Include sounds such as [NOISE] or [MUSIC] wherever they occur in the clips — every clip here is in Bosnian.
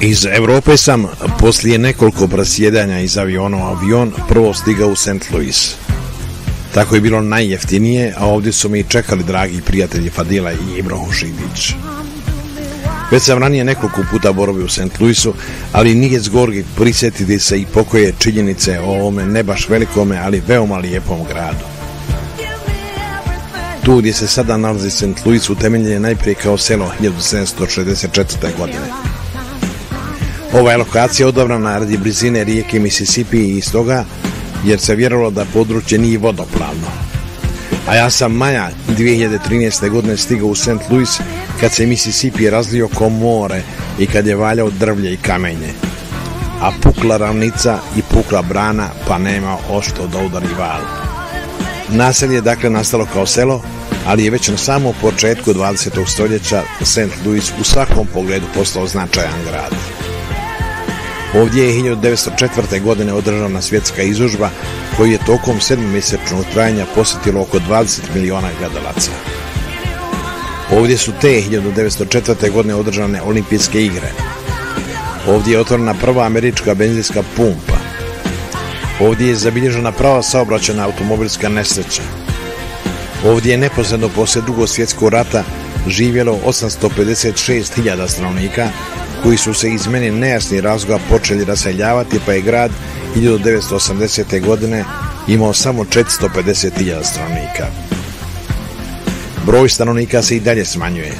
Iz Evrope sam poslije nekoliko presjedanja iz aviona avion prvo stigao u St. Louis. Tako je bilo najjeftinije, a ovdje su mi čekali dragi prijatelji Fadila i Ibro Hošidić. Već sam ranije nekoliko puta boravio u St. Louisu, ali nije zgorgi prisjetiti se i pokoje činjenice o ovome ne baš velikome, ali veoma lijepom gradu. Tu gdje se sada nalazi St. Louis utemeljen je najprije kao selo 1764. godine. Ova je lokacija odabrana radi blizine rijeke Mississippi i iz toga jer se vjerovalo da područje nije vodoplavno. A ja sam maja 2013. godine stigao u St. Louis kad se Mississippi razlio ko more i kad je valjao drvlje i kamenje. A pukla ravnica i pukla brana pa nema ošto da udari val. Naselje je dakle nastalo kao selo, ali je već na samom početku 20. stoljeća St. Louis u svakom pogledu postao značajan grad. Ovdje je 1904. godine održana svjetska izložba koji je tokom sedmomjesečnog trajanja posjetilo oko 20 miliona gledalaca. Ovdje su te 1904. godine održane olimpijske igre. Ovdje je otvorena prva američka benzinska pumpa. Ovdje je zabilježena prva saobraćena automobilska nesreća. Ovdje je neposredno poslije drugog svjetskog rata živjelo 856.000 stanovnika, koji su se iz meni nejasnih razloga počeli raseljavati, pa je grad 1980. godine imao samo 450.000 stanovnika. Broj stanovnika se i dalje smanjuje.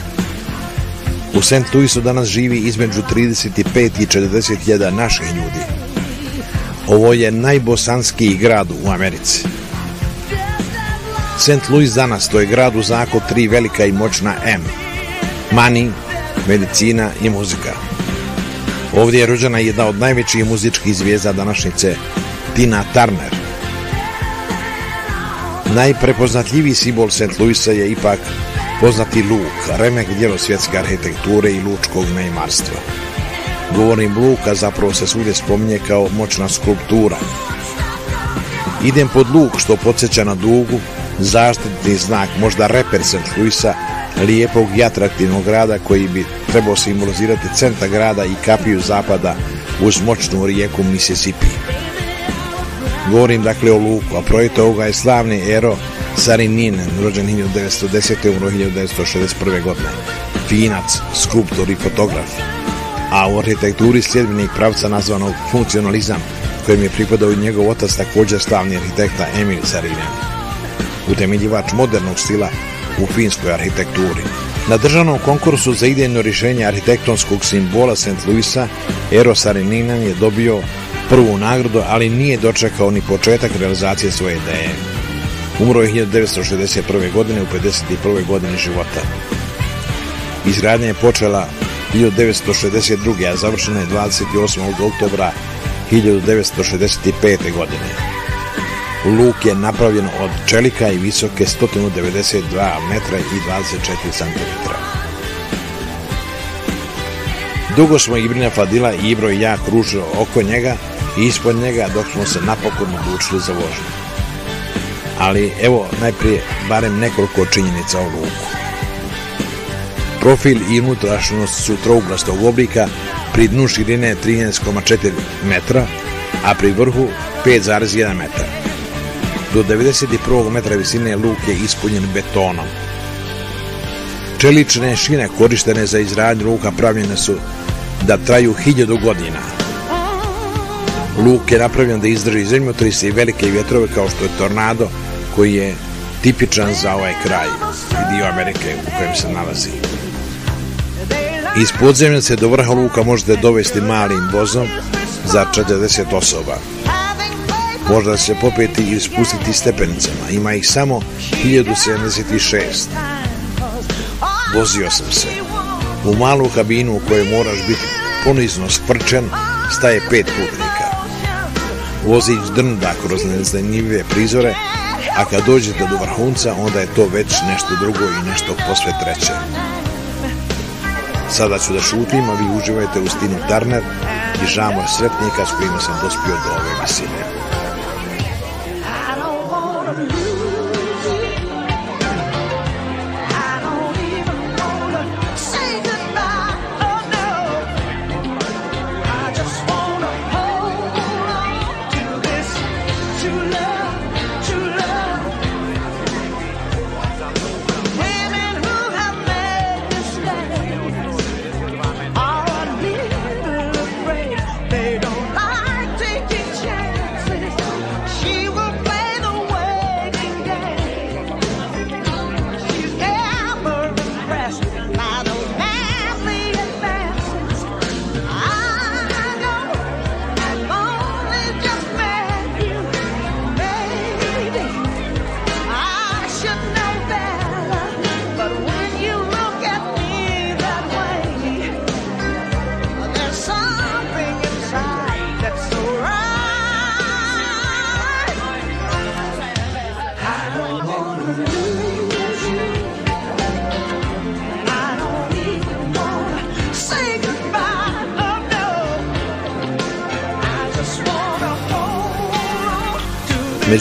U St. Louisu danas živi između 35 i 40.000 naših ljudi. Ovo je najbosanskiji grad u Americi. St. Louis danas to je grad u znaku tri velika i moćna M. Money, medicina i muzika. Ovdje je rođena jedna od najvećih muzičkih zvijezda današnjice, Tina Turner. Najprepoznatljiviji simbol St. Louisa je ipak poznati luk, remek djelo svjetske arhitekture i lučkog neimarstva. Govorim luka zapravo se svudje spominje kao moćna skulptura. Idem pod luk što podsjeća na dugu, zaštitni znak, možda reper St. Louisa, lijepog i atraktivnog grada koji bi trebao simbolizirati centar grada i kapiju zapada uz moćnu rijeku Mississippi. Govorim dakle o Luku, a projekt ovoga je slavni Ero Sarinin, rođen 1910. umro 1961. godine. Finac, skulptor i fotograf. A u arhitekturi sljedbenik pravca nazvanog funkcionalizam, kojem je pripadao i njegov otac također slavni arhitekta Emil Sarinen. Utemeljivač modernog stila u finskoj arhitekturi. Na državnom konkursu za idejno rješenje arhitektonskog simbola St. Louisa, Eros Areninan je dobio prvu nagradu, ali nije dočekao ni početak realizacije svoje ideje. Umro je 1961. godine u 51. godini života. Izgradnja je počela 1962. a završena je 28. oktobra 1965. godine. Luk je napravljen od čelika i visoke 192 metra i 24 cm. Dugo smo Ibrina Fadila i Ibro i ja kružili oko njega i ispod njega dok smo se napokon odlučili za vožnju. Ali evo najprije barem nekoliko činjenica o luku. Profil i unutrašnjost su trouglastog oblika, pri dnu širine 13,4 metra, a pri vrhu 5,1 metra. Do 91. metra visine luk je ispunjen betonom. Čelične šine korištene za izradnju luka pravljene su da traju hiljadu godina. Luk je napravljen da izdrži zemljotrise i velike vjetrove kao što je tornado koji je tipičan za ovaj kraj i dio Amerike u kojem se nalazi. Iz podzemljice do vrha luka možete dovesti malim vozom za 40 osoba. Možda se popeti i spustiti stepenicama. Ima ih samo 1076. Vozio sam se. U malu kabinu u kojoj moraš biti ponizno sprčen staje pet putnika. Vozić drnda kroz nezanimljive prizore, a kad dođete do vrhunca, onda je to već nešto drugo i nešto posve treće. Sada ću da šutim, a vi uživajte u Stinu Turner i žamor sretnika s kojima sam dospio do ove visine.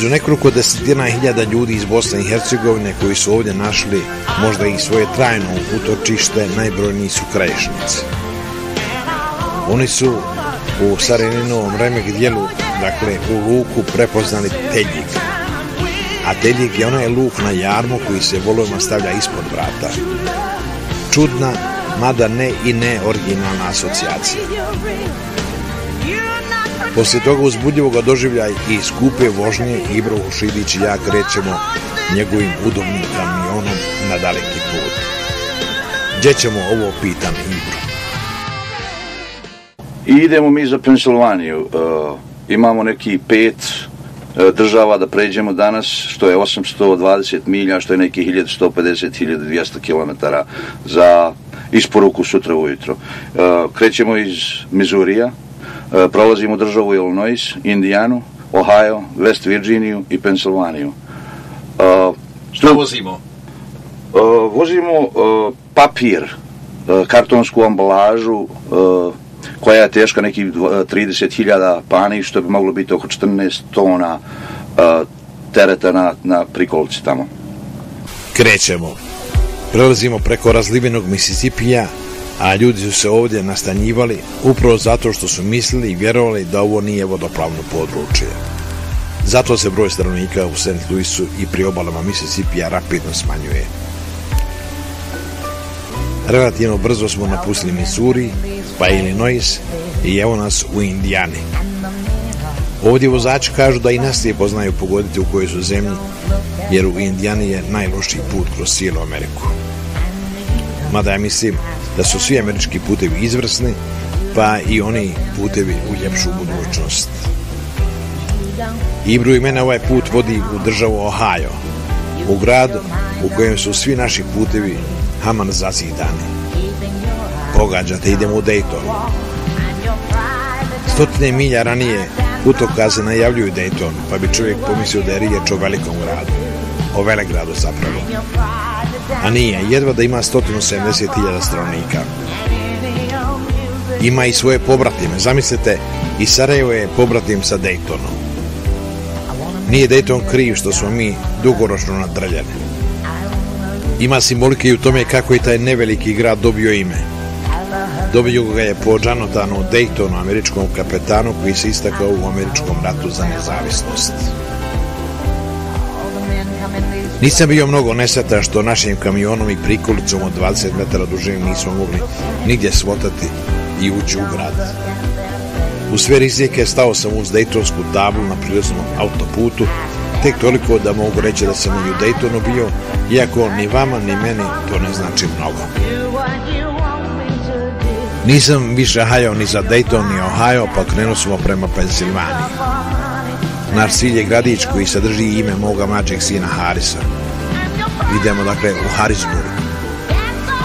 Među nekoliko desetina hiljada ljudi iz Bosne i Hercegovine koji su ovdje našli možda i svoje trajno utočište, najbrojniji su krajišnici. Oni su u Sareninovom remek dijelu, dakle u luku prepoznali teljik. A teljik je onaj luk na jarmu koji se volovima stavlja ispod vrata. Čudna, mada ne i ne originalna asocijacija. Poslije toga uzbudljivog doživljaja i skupe vožnje Ibro Šidić i ja krećemo njegovim udobnim kamionom na daleki put. Gdje ćemo ovo pitam Ibro? I idemo mi za Pensilvaniju. Uh, imamo neki pet e, država da pređemo danas, što je 820 milja, što je neki 1150-1200 km za isporuku sutra ujutro. E, krećemo iz Mizurija, prolazimo državu Illinois, Indijanu, Ohio, West Virginiju i Pensilvaniju. Uh, Što vozimo? Uh, vozimo uh, papir, uh, kartonsku ambalažu, uh, koja je teška neki 30.000 pani, što bi moglo biti oko 14 tona uh, tereta na, na prikolci tamo. Krećemo. Prelazimo preko razlivenog Misisipija, a ljudi su se ovdje nastanjivali upravo zato što su mislili i vjerovali da ovo nije vodoplavno područje. Zato se broj stanovnika u St. Louisu i pri obalama Mississippi rapidno smanjuje. Relativno brzo smo napustili Missouri, pa Illinois i evo nas u Indijani. Ovdje vozači kažu da i nas je poznaju pogoditi u kojoj su zemlji, jer u Indijani je najlošiji put kroz cijelu Ameriku. Mada ja mislim da su svi američki putevi izvrsni, pa i oni putevi u ljepšu budućnost. Ibru i mene ovaj put vodi u državu Ohio, u grad u kojem su svi naši putevi haman zazidani. Pogađate, idemo u Dayton. Stotine milja ranije putokaze najavljuju Dayton, pa bi čovjek pomislio da je riječ o velikom gradu. O Velegradu zapravo a nije, jedva da ima 170.000 stranika. Ima i svoje pobratime, zamislite, i Sarajevo je pobratim sa Daytonom. Nije Dayton kriv što smo mi dugoročno nadrljani. Ima simbolike i u tome kako je taj neveliki grad dobio ime. Dobio ga je po Jonatanu Daytonu, američkom kapetanu koji se istakao u američkom ratu za nezavisnost. Nisam bio mnogo nesretan što našim kamionom i prikolicom od 20 metara dužine nismo mogli nigdje svotati i ući u grad. U sve rizike stao sam uz Dejtonsku tablu na prilaznom autoputu, tek toliko da mogu reći da sam i u Daytonu bio, iako ni vama ni meni to ne znači mnogo. Nisam više hajao ni za Dayton ni Ohio, pa krenuo smo prema Pensilvaniji. Naš cilj je gradić koji sadrži ime moga mlađeg sina Harisa. Idemo dakle u Harisburg.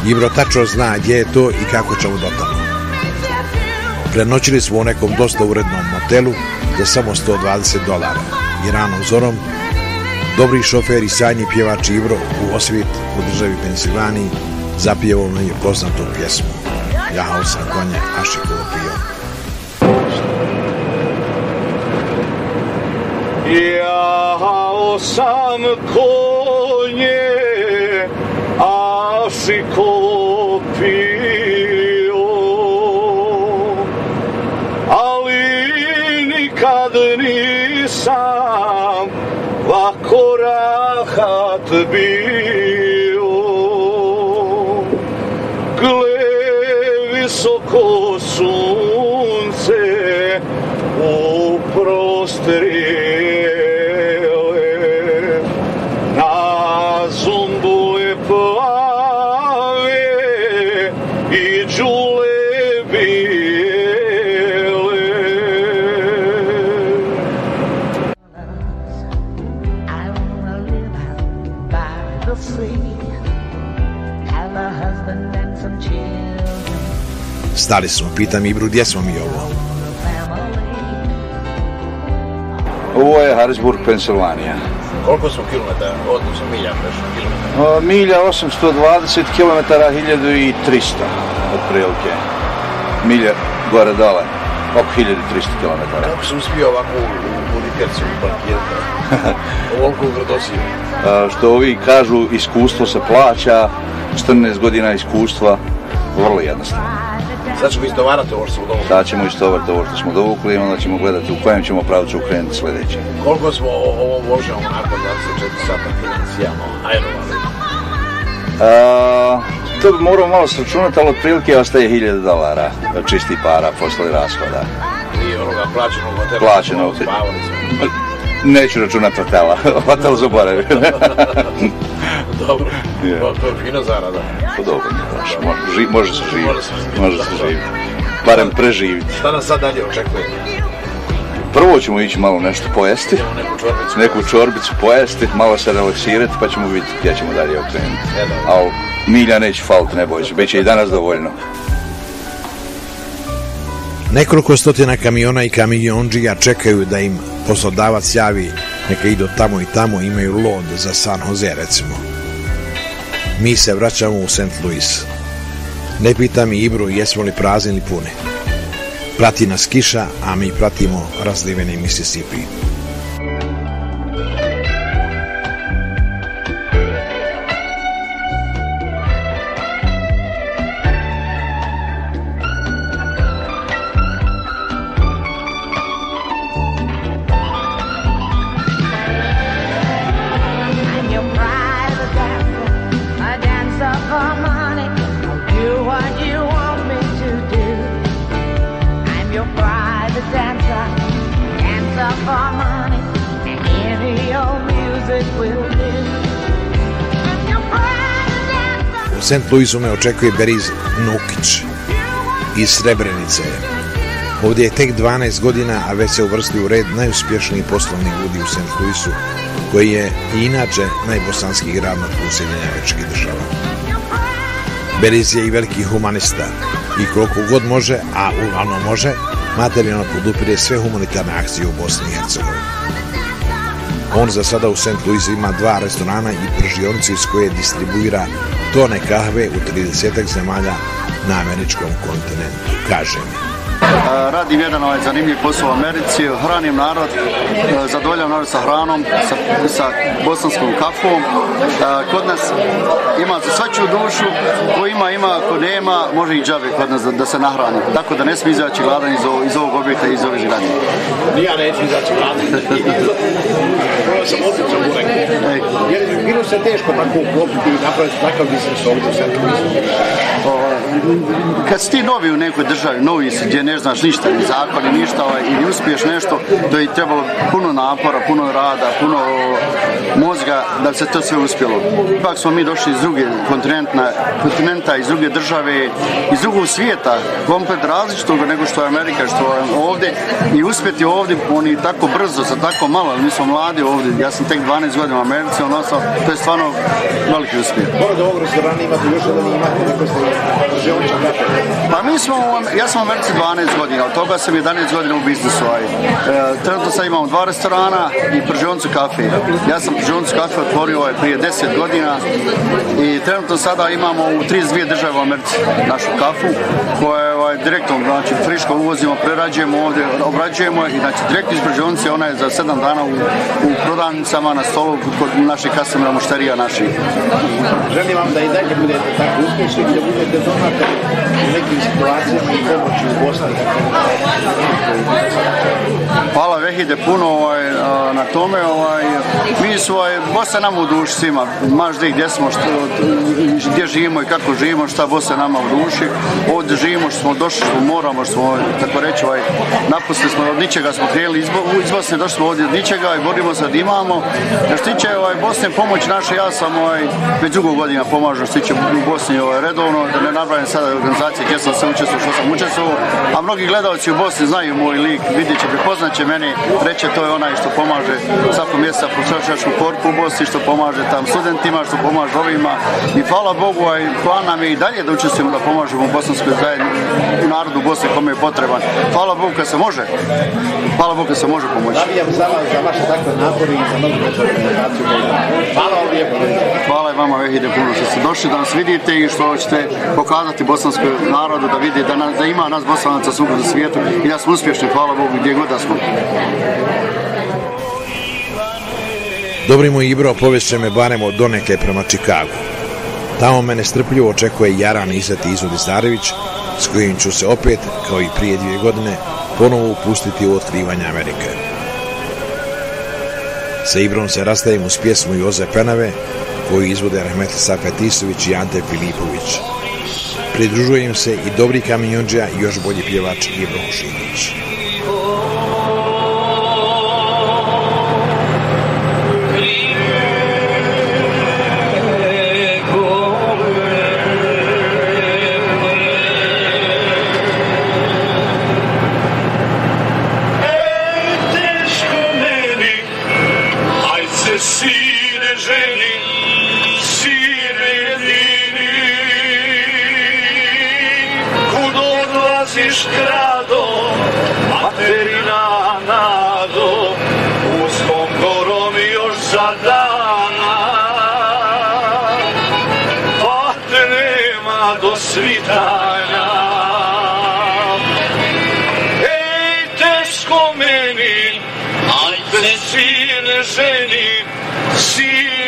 Ibro tačno zna gdje je to i kako ćemo do tamo. Prenoćili smo u nekom dosta urednom motelu za samo 120 dolara. I rano zorom, dobri šofer i sanji pjevač Ibro u Osvit u državi Pensilvaniji zapijevao mi je poznatu pjesmu. Jahao sam konje, Ašikovo pio. Jahao sam konje, a si kopio. Ali nikad nisam rahat bio. Stali smo, pitam Ibru, gdje smo mi ovo? Ovo je Harrisburg, Pensilvanija. Koliko smo kilometara, odnosno milja, kilometara? O, milja 820 km, 1300, otprilike. Milja gore dole. oko 1300 km. Kako se uspio ovako u, u, u parkirati? [LAUGHS] Ovoliko u Gradosiju. A, što ovi kažu, iskustvo se plaća, 14 godina iskustva, vrlo jednostavno. Sad ćemo istovarati ovo što smo dovoljno. Sad ćemo istovariti ovo što smo dovukli i onda ćemo gledati u kojem ćemo pravcu ukrenuti sljedeće. Koliko smo ovo možemo nakon 24 sata financijama ajrovali? A, to bi moramo malo sračunati, ali otprilike ostaje 1000 dolara čisti para posle rashoda. I onoga plaćenog hotela. Plaćenog. Spavali smo. [LAUGHS] Neću računati hotela, hotel [LAUGHS] zaboravim. [LAUGHS] Dobro. Je. To, to je fina zarada. Pa dobro, nije loše, može, može se živjeti, Može se živjeti. Barem preživjeti. Šta nas sad dalje očekuje? Prvo ćemo ići malo nešto pojesti, neku čorbicu. neku čorbicu pojesti, malo se relaksirati, pa ćemo vidjeti gdje ćemo dalje okrenuti. E, dobro. A milja neće faliti, ne boj se, bit će i danas dovoljno. Nekoliko stotina kamiona i kamionđija čekaju da im poslodavac javi neka idu tamo i tamo imaju lod za San Jose recimo. Mi se vraćamo u St. Louis. Ne pita mi Ibru jesmo li prazni ili puni. Prati nas kiša, a mi pratimo razliveni Mississippi. St. Louisu me očekuje Beriz Nukić iz Srebrenice. Ovdje je tek 12 godina, a već se uvrsti u red najuspješnijih poslovnih ljudi u St. Louisu, koji je i inače najbosanski grad na tlu Sjedinja država. Beriz je i veliki humanista i koliko god može, a uglavnom može, materijalno podupire sve humanitarne akcije u Bosni i Hercegovini. On za sada u St. Louis ima dva restorana i pržionice iz koje distribuira tone kahve u 30 zemalja na američkom kontinentu, kaže mi. E, Radim jedan ovaj zanimljiv posao u Americi, hranim narod, e, zadovoljam narod sa hranom, sa, sa bosanskom kafom. E, Kod nas ima za svaču dušu, ko ima, ima, ko nema, može i džabe kod nas da, da se nahrani. Tako da ne smije izaći gladan iz, iz ovog objekta, iz ove zgrade. Ja neću izaći gladan. Prvo sam odličan burek. Ej. Jer bi bilo se teško tako uklopiti i napraviti takav biznis ovdje u kad si ti novi u nekoj državi, novi si gdje ne znaš ništa, ni zakon, ni ništa, ovaj, i ne uspiješ nešto, to je trebalo puno napora, puno rada, puno mozga da bi se to sve uspjelo. Ipak smo mi došli iz druge kontinenta, kontinenta iz druge države, iz drugog svijeta, komplet različitog nego što je Amerika, što je ovdje i uspjeti ovdje, oni tako brzo, sa tako malo, mi smo mladi ovdje, ja sam tek 12 godina u Americi, ono sam, to je stvarno veliki uspjeh. Pored ovog restorana imate još jedan imate neko želča kafe. Pa mi smo, ja sam u Americi 12 godina, od toga sam 11 godina u biznisu. Aj. E, trenutno sad imamo dva restorana i pržioncu kafe. Ja sam pržioncu kafe otvorio aj, prije 10 godina i trenutno sada imamo u 32 države u Americi našu kafu koja je ovaj, direktno, znači friško uvozimo, prerađujemo ovdje, obrađujemo i znači direktno iz pržionce ona je za 7 dana u, u prodavnicama na stolu kod naših kastomera, mušterija naših. Želim vam da i dalje budete tako uspješni da budete donatori u nekim situacijama i pomoći u Bosni. Hvala Vehide puno ovaj, na tome. Ovaj, mi su ovaj, Bosna nama u duši svima. Maš gdje gdje smo, što, gdje živimo i kako živimo, šta Bosna nama u duši. Ovdje živimo, što smo došli, što moramo, što smo, ovaj, tako reći, ovaj, napustili smo od ničega, smo krenuli iz, iz Bosne, došli smo ovdje od ničega i borimo se da imamo. Što tiče ovaj, Bosne pomoć naše, ja sam ovaj, već dugo godina pomažem što tiče u Bosni ovaj, redovno, da ne nabrajam sada organizacije gdje sam se učestvovao, što sam učestvovao, a mnogi gledalci u Bosni znaju moj lik, vidjet će, prepoznat će meni, reće to je onaj što pomaže svako mjesta potrošačku korpu u Bosni, što pomaže tam studentima, što pomaže ovima i hvala Bogu, a i plan nam je i dalje da učestvujemo da pomažemo u bosanskoj zajednici, u narodu Bosne kome je potreban. Hvala Bogu kad sam može. Hvala Bogu kad se može pomoći. Navijam za vas, za vaše takve napore i za nogometnu reprezentaciju. Hvala vam lijepo. Hvala i vama Vehide puno što ste došli da nas vidite i što ćete pokazati bosanskom narodu da vidi da, nas, da ima nas bosanaca svugdje u svijetu i da smo uspješni, hvala Bogu, gdje god da smo. Dobrimo Ibro povešće me barem od doneke prema Čikagu. Tamo me nestrpljivo očekuje Jaran Izet Izudi Izdarević, s kojim ću se opet, kao i prije dvije godine, ponovo upustiti u otkrivanje Amerike. Sa Ibrom se rastajem uz pjesmu Joze Penave, koju izvode Rahmet Safet Isović i Ante Filipović. Pridružujem se i dobri kamionđa i još bolji pjevač Ibro Šinić. Dana Ej, teško meni, ajde sine ženi, sine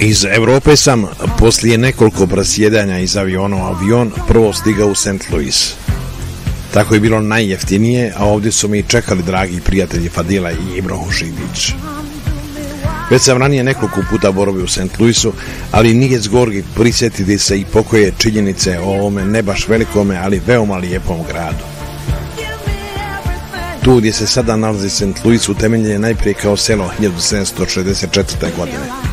Iz Evrope sam poslije nekoliko presjedanja iz aviona u avion prvo stigao u St. Louis. Tako je bilo najjeftinije, a ovdje su mi čekali dragi prijatelji Fadila i Ibro Hušidić. Već sam ranije nekoliko puta boravio u St. Louisu, ali nije zgorgi prisjetiti se i pokoje činjenice o ovome ne baš velikome, ali veoma lijepom gradu. Tu gdje se sada nalazi St. Louis utemeljen je najprije kao selo 1764. godine.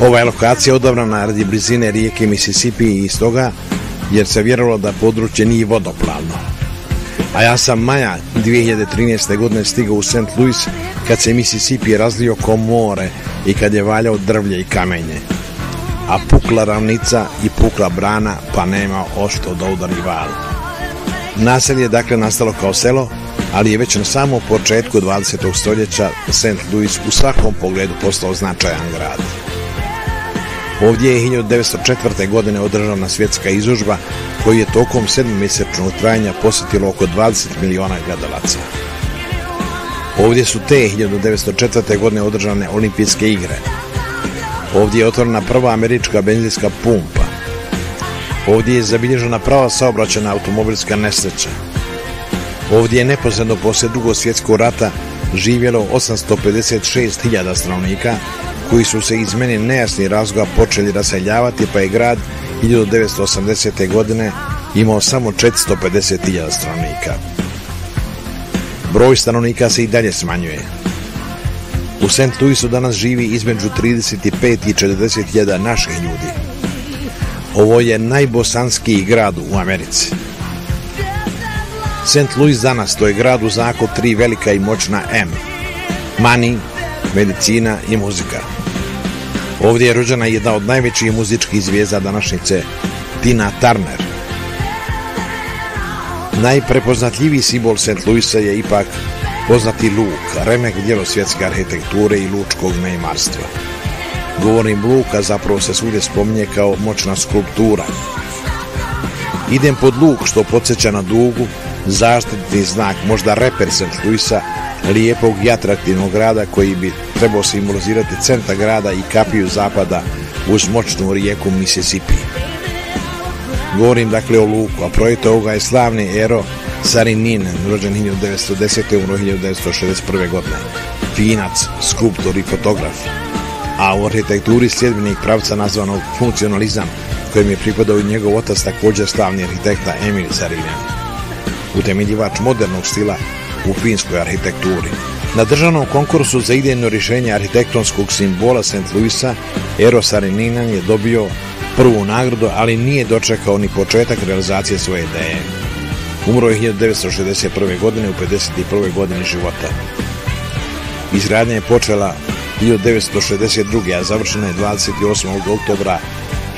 Ova je lokacija odabrana radi blizine rijeke Mississippi i iz toga jer se vjerovalo da područje nije vodoplavno. A ja sam maja 2013. godine stigao u St. Louis kad se Mississippi razlio ko more i kad je valjao drvlje i kamenje. A pukla ravnica i pukla brana pa nema ošto da udari val. Naselje je dakle nastalo kao selo, ali je već na samom početku 20. stoljeća St. Louis u svakom pogledu postao značajan grad. Ovdje je 1904. godine održana svjetska izložba koju je tokom sedmomjesečnog trajanja posjetilo oko 20 miliona gledalaca. Ovdje su te 1904. godine održane olimpijske igre. Ovdje je otvorena prva američka benzinska pumpa. Ovdje je zabilježena prva saobraćena automobilska nesreća. Ovdje je neposredno poslije drugog svjetskog rata živjelo 856.000 stanovnika koji su se iz meni nejasnih razloga počeli raseljavati, pa je grad 1980. godine imao samo 450.000 stanovnika. Broj stanovnika se i dalje smanjuje. U St. Louisu danas živi između 35 i 40.000 naših ljudi. Ovo je najbosanskiji grad u Americi. St. Louis danas to je grad u znaku tri velika i moćna M. Money, medicina i muzika. Ovdje je rođena jedna od najvećih muzičkih zvijezda današnjice, Tina Turner. Najprepoznatljiviji simbol St. Louisa je ipak poznati luk, remek djelo svjetske arhitekture i lučkog neimarstva. Govorim luka zapravo se svugdje spominje kao moćna skulptura. Idem pod luk što podsjeća na dugu, zaštitni znak, možda reper St. Luisa, lijepog i atraktivnog grada koji bi trebao simbolizirati centar grada i kapiju zapada uz moćnu rijeku Mississippi. Govorim dakle o Luku, a projekt ovoga je slavni Ero Sarinin, rođen 1910. umro 1961. godine. Finac, skulptor i fotograf. A u arhitekturi sljedbenik pravca nazvanog funkcionalizam, kojem je pripadao i njegov otac također slavni arhitekta Emil Sarinen. Utemeljivač modernog stila u finskoj arhitekturi. Na državnom konkursu za idejno rješenje arhitektonskog simbola St. Louisa, Eros Areninan je dobio prvu nagradu, ali nije dočekao ni početak realizacije svoje ideje. Umro je 1961. godine u 51. godini života. Izgradnja je počela 1962. a završena je 28. oktobra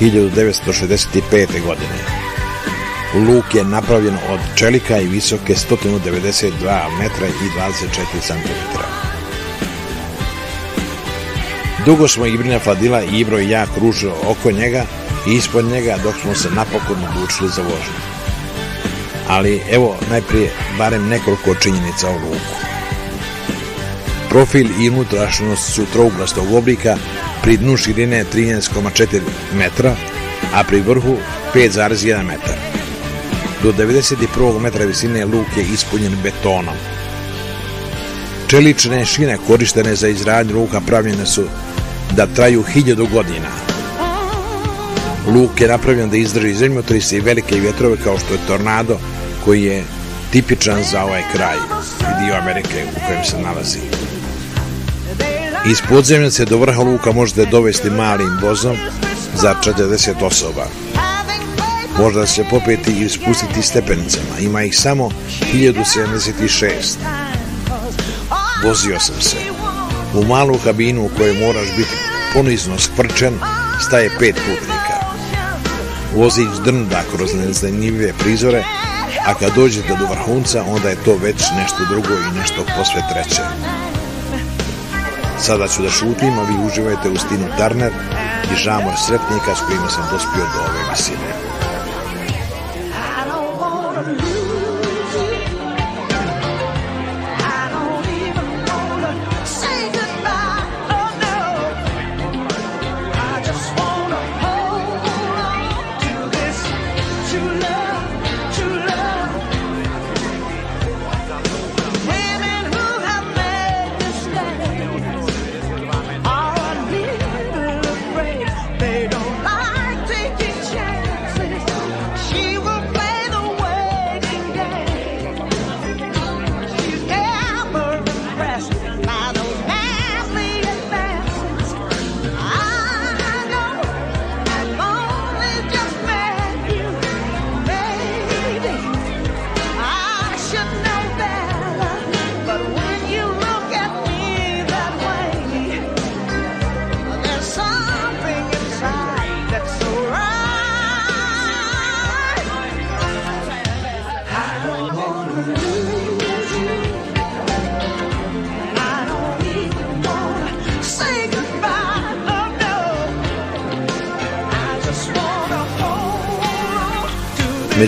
1965. godine. Luk je napravljen od čelika i visoke 192 metra i 24 cm. Dugo smo Ibrina Fadila i Ibro i ja kružili oko njega i ispod njega dok smo se napokon odlučili za vožnju. Ali evo najprije barem nekoliko činjenica o luku. Profil i unutrašnjost su trouglastog oblika, pri dnu širine 13,4 metra, a pri vrhu 5,1 metar. Do 91. metra visine luk je ispunjen betonom. Čelične šine korištene za izradnju luka pravljene su da traju hiljadu godina. Luk je napravljen da izdrži zemljotrise i velike vjetrove kao što je tornado koji je tipičan za ovaj kraj i dio Amerike u kojem se nalazi. Iz podzemljace do vrha luka možete dovesti malim vozom za 40 osoba. Možda se popeti i spustiti stepenicama. Ima ih samo 1076. Vozio sam se. U malu kabinu u kojoj moraš biti ponizno skvrčen staje pet putnika. Vozić drnda kroz nezanimljive prizore, a kad dođete do vrhunca, onda je to već nešto drugo i nešto posve treće. Sada ću da šutim, a vi uživajte u Stinu Turner i žamor sretnika s kojima sam dospio do ove visine.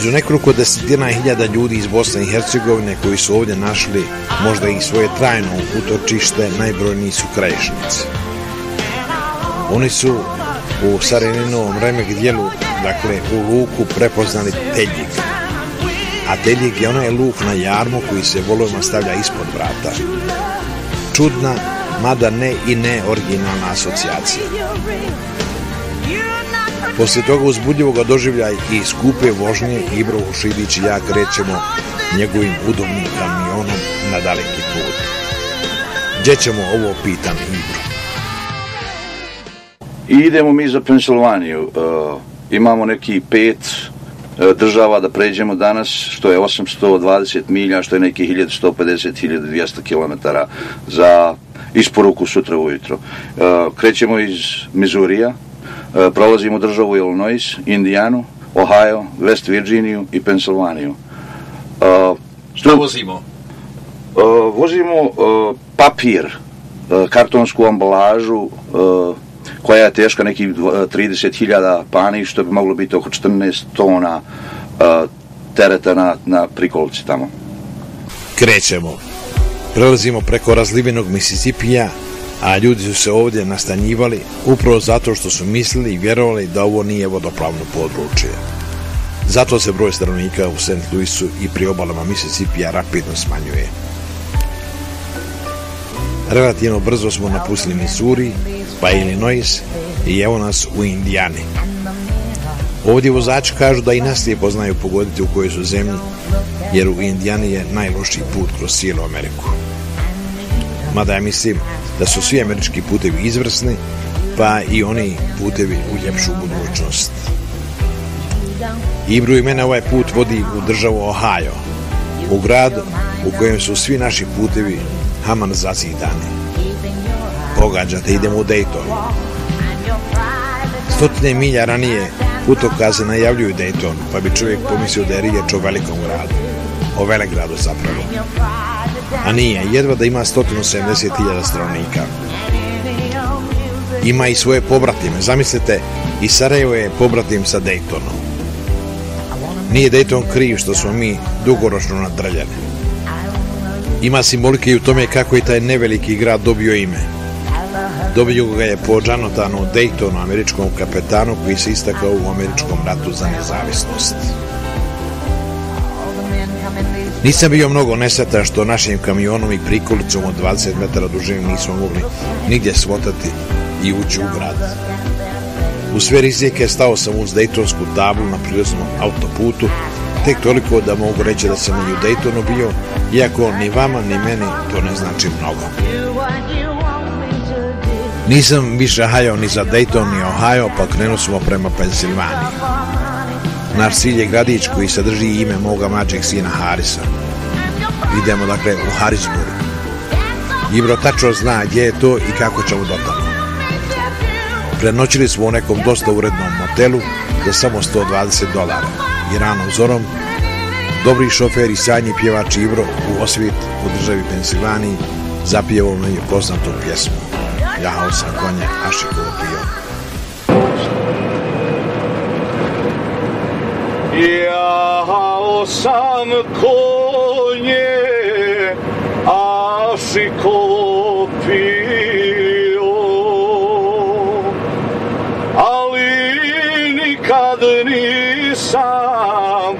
Među nekoliko desetina hiljada ljudi iz Bosne i Hercegovine koji su ovdje našli možda i svoje trajno utočište najbrojniji su krajišnici. Oni su u Sareninovom remek dijelu, dakle u luku prepoznali teljik. A teljik je onaj luk na jarmu koji se volovima stavlja ispod vrata. Čudna, mada ne i ne originalna asocijacija. Poslije toga uzbudljivog doživljaja i skupe vožnje Ibro Šidić i ja krećemo njegovim udobnim kamionom na daleki put. Gdje ćemo ovo pitan Ibro? I idemo mi za Pensilvaniju. Uh, imamo neki pet e, država da pređemo danas, što je 820 milja, što je neki 1150-1200 km za isporuku sutra ujutro. E, krećemo iz Mizurija, prolazimo državu Illinois, Indijanu, Ohio, West Virginiju i Pensilvaniju. Uh, Što vozimo? Uh, vozimo uh, papir, uh, kartonsku ambalažu uh, koja je teška nekih 30.000 pani, što bi moglo biti oko 14 tona uh, tereta na, na prikolci tamo. Krećemo. Prelazimo preko razlivenog Mississipija, a ljudi su se ovdje nastanjivali upravo zato što su mislili i vjerovali da ovo nije vodoplavno područje. Zato se broj stanovnika u St. Louisu i pri obalama Mississippi rapidno smanjuje. Relativno brzo smo napustili Missouri, pa Illinois i evo nas u Indijani. Ovdje vozači kažu da i nas lijepo znaju pogoditi u kojoj su zemlji, jer u Indijani je najlošiji put kroz cijelu Ameriku. Mada ja mislim da su svi američki putevi izvrsni, pa i oni putevi u ljepšu budućnost. Ibru i mene ovaj put vodi u državu Ohio, u grad u kojem su svi naši putevi haman zazidani. Pogađate, idemo u Dayton. Stotine milja ranije putokaze najavljuju Dayton, pa bi čovjek pomislio da je riječ o velikom gradu. O velegradu zapravo a nije, jedva da ima 170.000 stranika. Ima i svoje pobratime, zamislite, i Sarajevo je pobratim sa Daytonom. Nije Dayton kriv što smo mi dugoročno nadrljani. Ima simbolike i u tome kako je taj neveliki grad dobio ime. Dobio ga je po Jonathanu Daytonu, američkom kapetanu koji se istakao u američkom ratu za nezavisnost. Nisam bio mnogo nesretan što našim kamionom i prikolicom od 20 metara dužine nismo mogli nigdje svotati i ući u grad. U sve rizike stao sam uz Dejtonsku tablu na prilaznom autoputu, tek toliko da mogu reći da sam i u Daytonu bio, iako ni vama ni meni to ne znači mnogo. Nisam više hajao ni za Dayton ni Ohio, pa krenuo smo prema Pensilvaniji. Naš cilj je gradić koji sadrži ime moga mlađeg sina Harisa. Idemo dakle u Harisburg. Ibro tačno zna gdje je to i kako ćemo do tamo. Prenoćili smo u nekom dosta urednom motelu za samo 120 dolara. I rano zorom, dobri šofer i sanji pjevač Ibro u Osvit u državi Pensilvaniji zapijevao mi je poznatu pjesmu. Jahao sam konje, Ašikovo pio. Jahao sam konje, Ašikovo pio, ali nikad nisam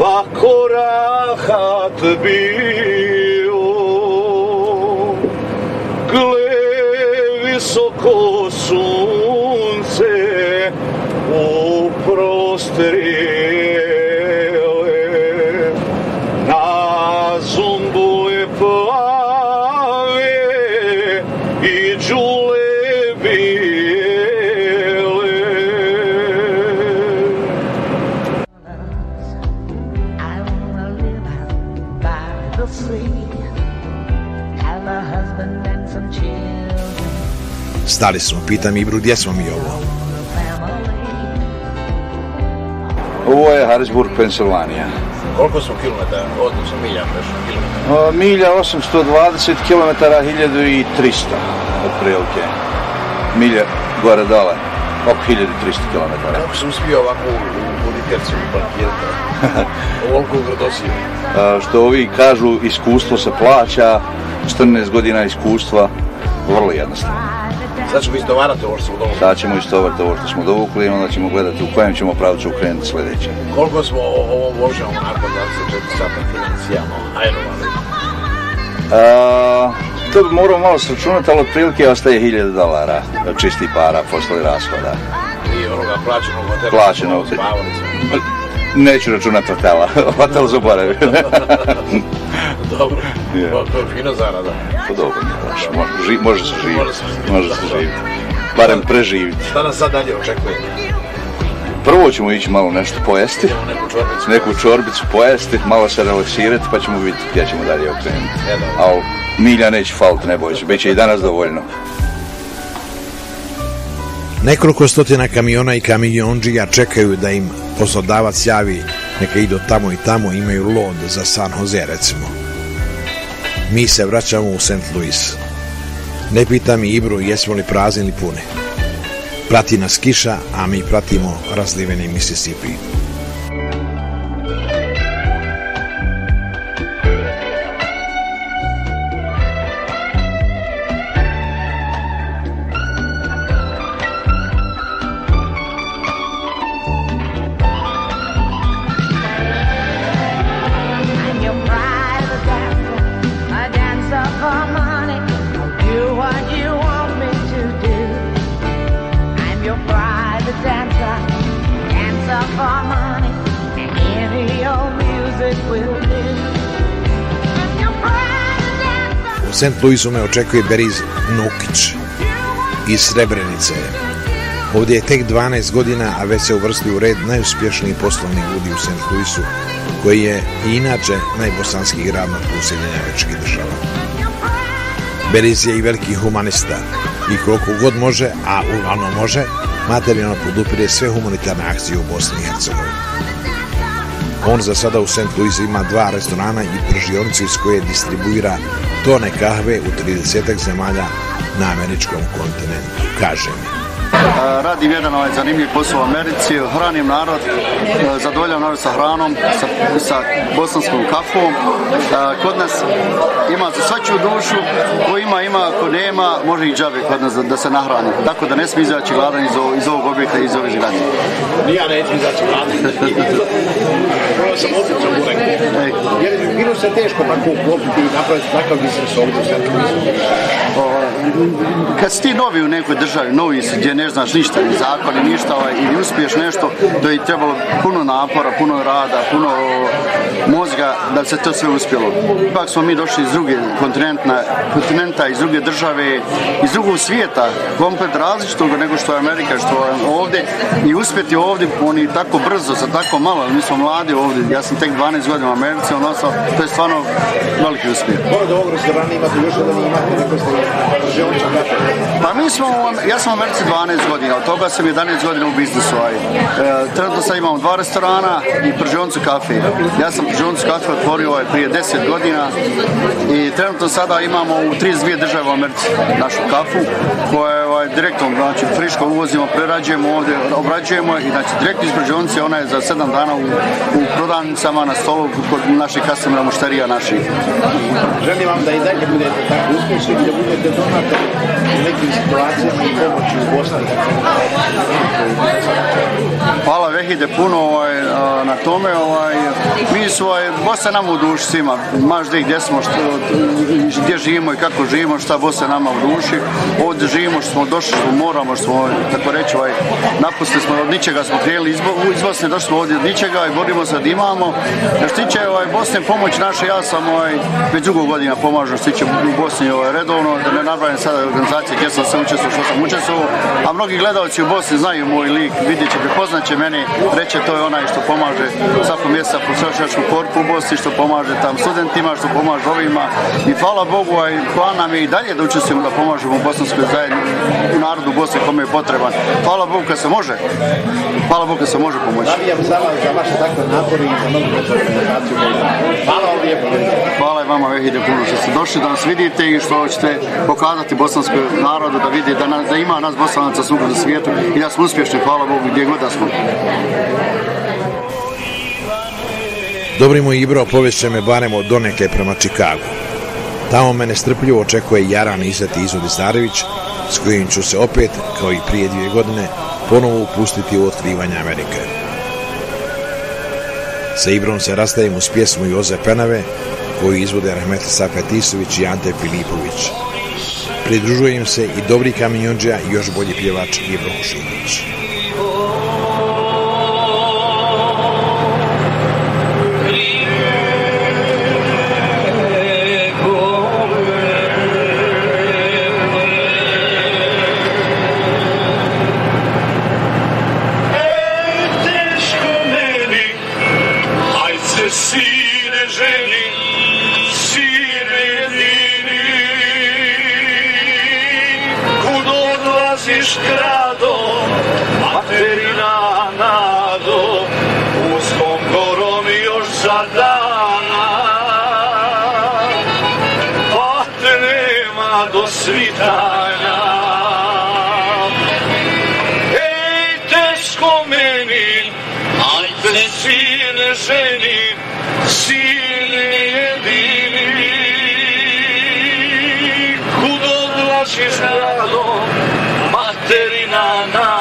vako rahat bio. Stali smo, pitam Ibru, gdje smo mi ovo? Ovo je Harrisburg, Pensilvanija. Koliko smo kilometara, odnosno milja kilometara? A, Milja 820 km, 1300 otprilike. Milja gore dole, oko 1300 km. Kako sam uspio ovako u, u, u Nikercu parkirati? [LAUGHS] Ovoliko u Gradosiju. A, Što ovi kažu, iskustvo se plaća, 14 godina iskustva, vrlo jednostavno. Sad ćemo izdovarati ovo što smo dovoljno. Sad ćemo istovariti ovo što smo dovukli i onda ćemo gledati u kojem ćemo pravcu ukrenuti sljedeće. Koliko smo o- ovom vožnjom nakon 24 sata financijama aerovali? A, to bi morao malo sračunati, ali otprilike ostaje 1000 dolara čisti para posle rashoda. I onoga plaćenog hotela. Plaćenog. Spavali smo. Neću računati hotela, [LAUGHS] hotel zaboravim. [LAUGHS] Dobro. Je. To, to je fina zarada. Pa dobro, nije loše, može, ži, može se živjeti, Može se živjeti. Barem preživjeti. Šta nas sad dalje očekuje? Prvo ćemo ići malo nešto pojesti, neku čorbicu. neku čorbicu pojesti, malo se relaksirati, pa ćemo vidjeti gdje ćemo dalje okrenuti. E, dobro. A o, milja neće faliti, ne boj se, bit će i danas dovoljno. Nekoliko stotina kamiona i kamionđija čekaju da im poslodavac javi neka idu tamo i tamo imaju lod za San Jose recimo. Mi se vraćamo u St. Louis. Ne pita mi Ibru jesmo li prazni ili puni. Prati nas kiša, a mi pratimo razliveni Mississippi. St. Louisu me očekuje Beriz Nukić iz Srebrenice. Ovdje je tek 12 godina, a već se uvrstio u red najuspješnijih poslovnih ljudi u St. Louisu, koji je i inače najbosanski grad na tlu Sjedinjavečkih država. Beriz je i veliki humanista i koliko god može, a uglavnom može, materijalno podupire sve humanitarne akcije u Bosni i Hercegovini. On za sada u St. Louis ima dva restorana i pržionicu iz koje distribuira tone kahve u 30 zemalja na američkom kontinentu, kaže mi. E, radim jedan ovaj zanimljiv posao u Americi, hranim narod, e, zadovoljam narod ovaj sa hranom, sa, sa bosanskom kafom. E, Kod nas ima za svaču dušu, ko ima, ima, ko nema, može i džabe kod nas da, da se nahrani. Tako da ne smije izaći gladan iz, ovog- iz ovog objekta, iz ove zgrade. Ni ja neću izaći vladan. Prvo sam otičao u neku. Ej, Jer bi bilo se teško tako uklopiti i napraviti takav biznis ovdje u o, Kad si ti novi u nekoj državi, novi si, gdje ne znaš ništa, ni zakon, ni ništa, ovaj, i uspiješ nešto, to je trebalo puno napora, puno rada, puno mozga da bi se to sve uspjelo. Ipak smo mi došli iz druge kontinenta, kontinenta iz druge države, iz drugog svijeta, komplet različitog nego što je Amerika, što je ovdje i uspjeti ovdje, oni tako brzo, sa tako malo, mi smo mladi ovdje, ja sam tek 12 godina u Americi, on ostao, to je stvarno veliki uspjeh. Pored ovog restorana imate još jedan imate neko kafe. Pa mi smo, ja sam u Americi 12 godina, od toga sam 11 godina u biznisu. Aj. E, trenutno sad imamo dva restorana i pržioncu kafe. Ja sam pržioncu kafe otvorio ovaj, prije 10 godina i trenutno sada imamo u 32 države u Americi našu kafu koja je ovaj, direktno, znači friško uvozimo, prerađujemo ovdje, obrađujemo i znači direktno iz pržionce ona je za 7 dana u, u prodavnicama na stolu kod naših kastomera mušterija naših. Želim vam da i dalje budete tako uspješni da budete donatori u nekim situacijama i pomoći u Bosni. Hvala Vehide puno ovaj, na tome. Ovaj, mi svoje, ovaj, Bosna nam u duši svima. Maš gdje gdje smo, što, gdje živimo i kako živimo, šta Bosna nama u duši. Ovdje živimo, što smo došli, što moramo, što smo, tako reći, ovaj, napustili smo od ničega, smo krenuli iz, iz Bosne, došli smo ovdje od ničega i borimo se da imamo. Što tiče ovaj, Bosne pomoć naše, ja sam ovaj, već dugo godina pomažem što tiče u Bosni ovaj, redovno, da ne nabrajam sada organizacije gdje sam se učestvovao, što sam učestvovao, a mnogi gledalci u Bosni znaju moj lik, vidjet će, prepoznat će meni, reće to je onaj što pomaže svako mjeseca prosvjećačku korpu u Bosni, što pomaže tam studentima, što pomaže ovima i hvala Bogu, a i plan nam je i dalje da učestvujemo, da pomažemo u bosanskoj zajednici, u narodu Bosne kome je potreban. Hvala Bogu kad se može, hvala Bogu kad se može pomoći. Navijam za vas, za vaše takve napore i za nogometnu reprezentaciju. Hvala vam lijepo. Hvala i vama Vehide puno što ste došli da nas vidite i što ćete pokazati bosanskom narodu da vidi da, na, da ima nas bosanaca svugdje u svijetu i da smo uspješni, hvala Bogu, gdje god da smo. Dobrimo Ibro povešće me barem od doneke prema Čikagu. Tamo me nestrpljivo očekuje Jaran Izet Izod s kojim ću se opet, kao i prije dvije godine, ponovo upustiti u otkrivanje Amerike. Sa Ibrom se rastavim uz pjesmu Joze Penave, koju izvode Rahmet Safet Isović i Ante Filipović. Pridružuje im se i dobri kamenjonđa i još bolji pjevač Ibro Hušinović. Odlaziš krado, materina nado, uskom gorom još za dana. Pa te nema do svitanja. Ej, teško meni, ajde sine ženi, materina nado,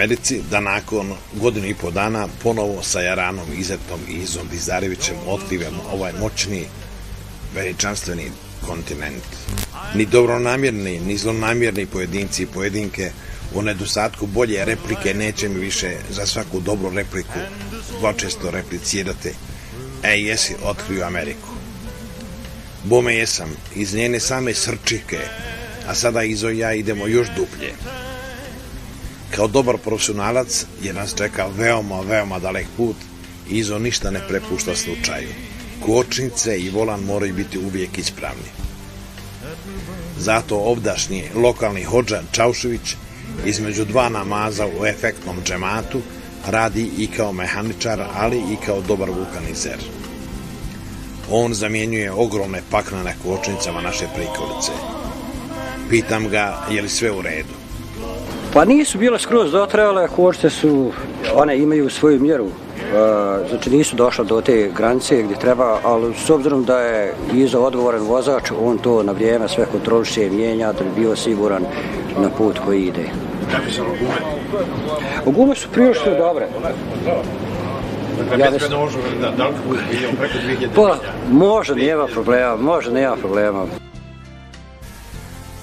Americi da nakon godinu i po dana ponovo sa Jaranom Izetom i Izom Dizarevićem otkrivamo ovaj moćni, veličanstveni kontinent. Ni dobronamjerni, ni zlonamjerni pojedinci i pojedinke u nedostatku bolje replike neće mi više za svaku dobru repliku dvočesto replicirati. E, jesi otkrio Ameriku. Bome jesam, iz njene same srčike, a sada Izo i ja idemo još duplje. Kao dobar profesionalac je nas čeka veoma, veoma dalek put i Izo ništa ne prepušta slučaju. Kočnice i volan moraju biti uvijek ispravni. Zato ovdašnji lokalni hođa Čaušević između dva namaza u efektnom džematu radi i kao mehaničar, ali i kao dobar vulkanizer. On zamjenjuje ogromne pakne na kočnicama naše prikolice. Pitam ga, je li sve u redu? Pa nisu bile skroz dotrajale, kočnice su, one imaju svoju mjeru. E, znači nisu došle do te granice gdje treba, ali s obzirom da je iza odgovoran vozač, on to na vrijeme sve kontroliše i mijenja da bi bio siguran na put koji ide. Kakve su gume? Gume su prilično dobre. Dakle, ja da, 2000? Pa, može, nema problema, može, nema problema.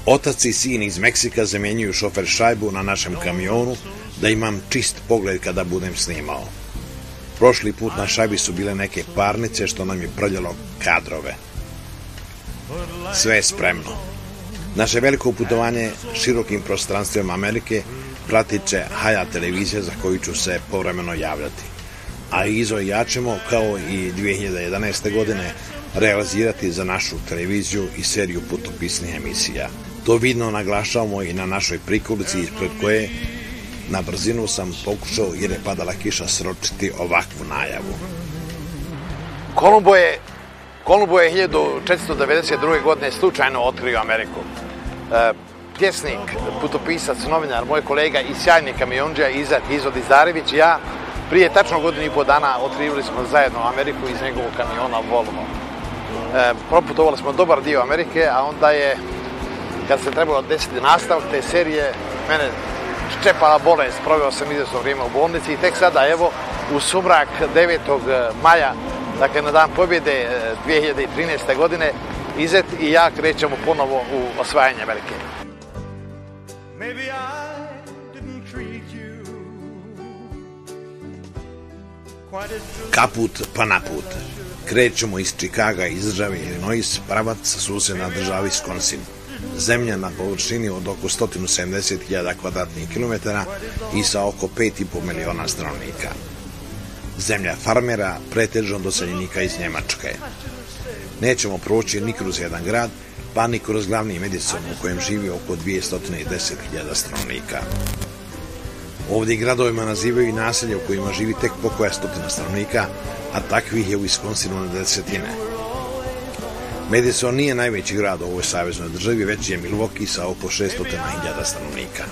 Otac i sin iz Meksika zamjenjuju šofer šajbu na našem kamionu da imam čist pogled kada budem snimao. Prošli put na šajbi su bile neke parnice što nam je prljalo kadrove. Sve je spremno. Naše veliko putovanje širokim prostranstvima Amerike pratit će Haja televizija za koju ću se povremeno javljati. A Izo i ja ćemo, kao i 2011. godine, realizirati za našu televiziju i seriju putopisnih emisija. To vidno naglašavamo i na našoj prikolici ispred koje na brzinu sam pokušao jer je padala kiša sročiti ovakvu najavu. Kolumbo je, Kolumbo je 1492. godine slučajno otkrio Ameriku. E, pjesnik, putopisac, novinar, moj kolega i sjajni kamionđa Izat Izod Izdarević i ja prije tačno godinu i po dana otkrivili smo zajedno Ameriku iz njegovog kamiona Volvo. E, proputovali smo dobar dio Amerike, a onda je, kad se trebalo desiti nastavak te serije, mene čepala bolest, proveo sam izvesno vrijeme u bolnici i tek sada, evo, u sumrak 9. maja, dakle na dan pobjede 2013. godine, Izet i ja krećemo ponovo u osvajanje Amerike. Kaput pa naput. Krećemo iz Čikaga iz države Illinois, pravac susjedna država Wisconsin. Zemlja na površini od oko 170.000 kvadratnih kilometara i sa oko 5,5 miliona stanovnika. Zemlja farmera, pretežno doseljenika iz Njemačke nećemo proći ni kroz jedan grad, pa ni kroz glavni medicom u kojem živi oko 210.000 stanovnika. Ovdje gradovima nazivaju i naselje u kojima živi tek po koja stotina stanovnika, a takvih je u Wisconsinu na desetine. Madison nije najveći grad u ovoj saveznoj državi, već je Milwaukee sa oko 600.000 stanovnika.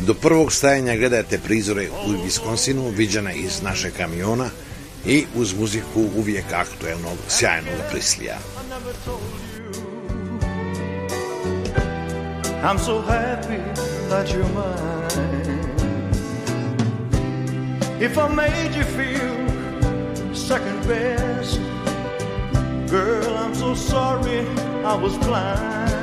Do prvog stajanja gledajte prizore u Wisconsinu, viđene iz naše kamiona, i uz muziku uvijek aktuelnog, sjajnog prislija. I'm so happy that you're mine If I made you feel second best Girl, I'm so sorry I was blind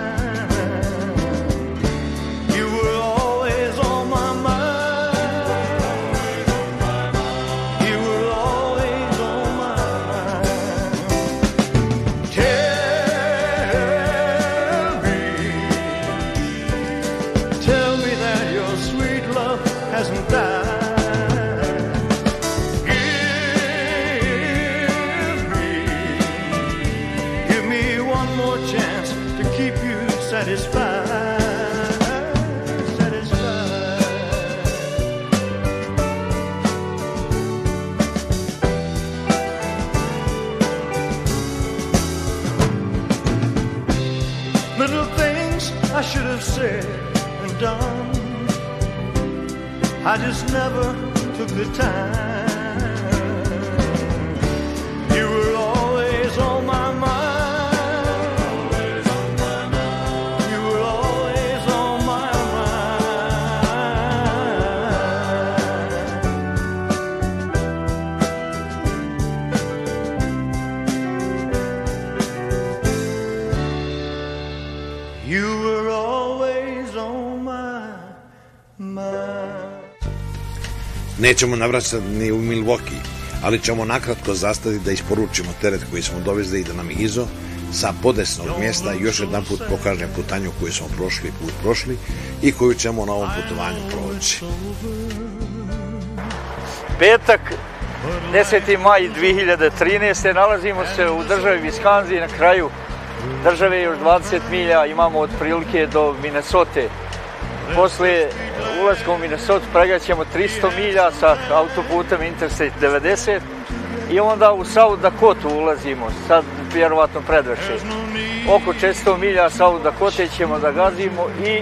You were always on my mind Nećemo navraćati ni u Milwaukee, ali ćemo nakratko zastati da isporučimo teret koji smo dovezli i da nam izo sa podesnog mjesta još jedan put pokažem putanju koju smo prošli put prošli i koju ćemo na ovom putovanju proći. Petak, 10. maj 2013. nalazimo se u državi Viskanzi na kraju države još 20 milja imamo otprilike do Minnesota. Posle ulazka u Minnesota pregaćemo 300 milja sa autoputem Interstate 90 i onda u South Dakota ulazimo, sad vjerovatno predveče. Oko 400 milja South Dakota ćemo da gazimo i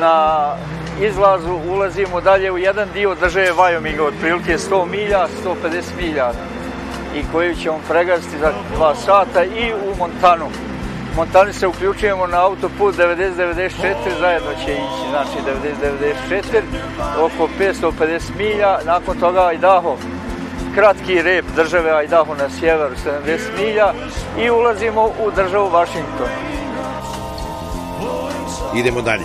na izlazu ulazimo dalje u jedan dio države Wyominga, otprilike 100 milja, 150 milja i koju ćemo pregaziti za dva sata i u Montanu. U Montani se uključujemo na autoput 90-94, zajedno će ići, znači 90-94, oko 550 milja, nakon toga Idaho, kratki rep države Idaho na sjeveru 70 milja i ulazimo u državu Washington. Idemo dalje.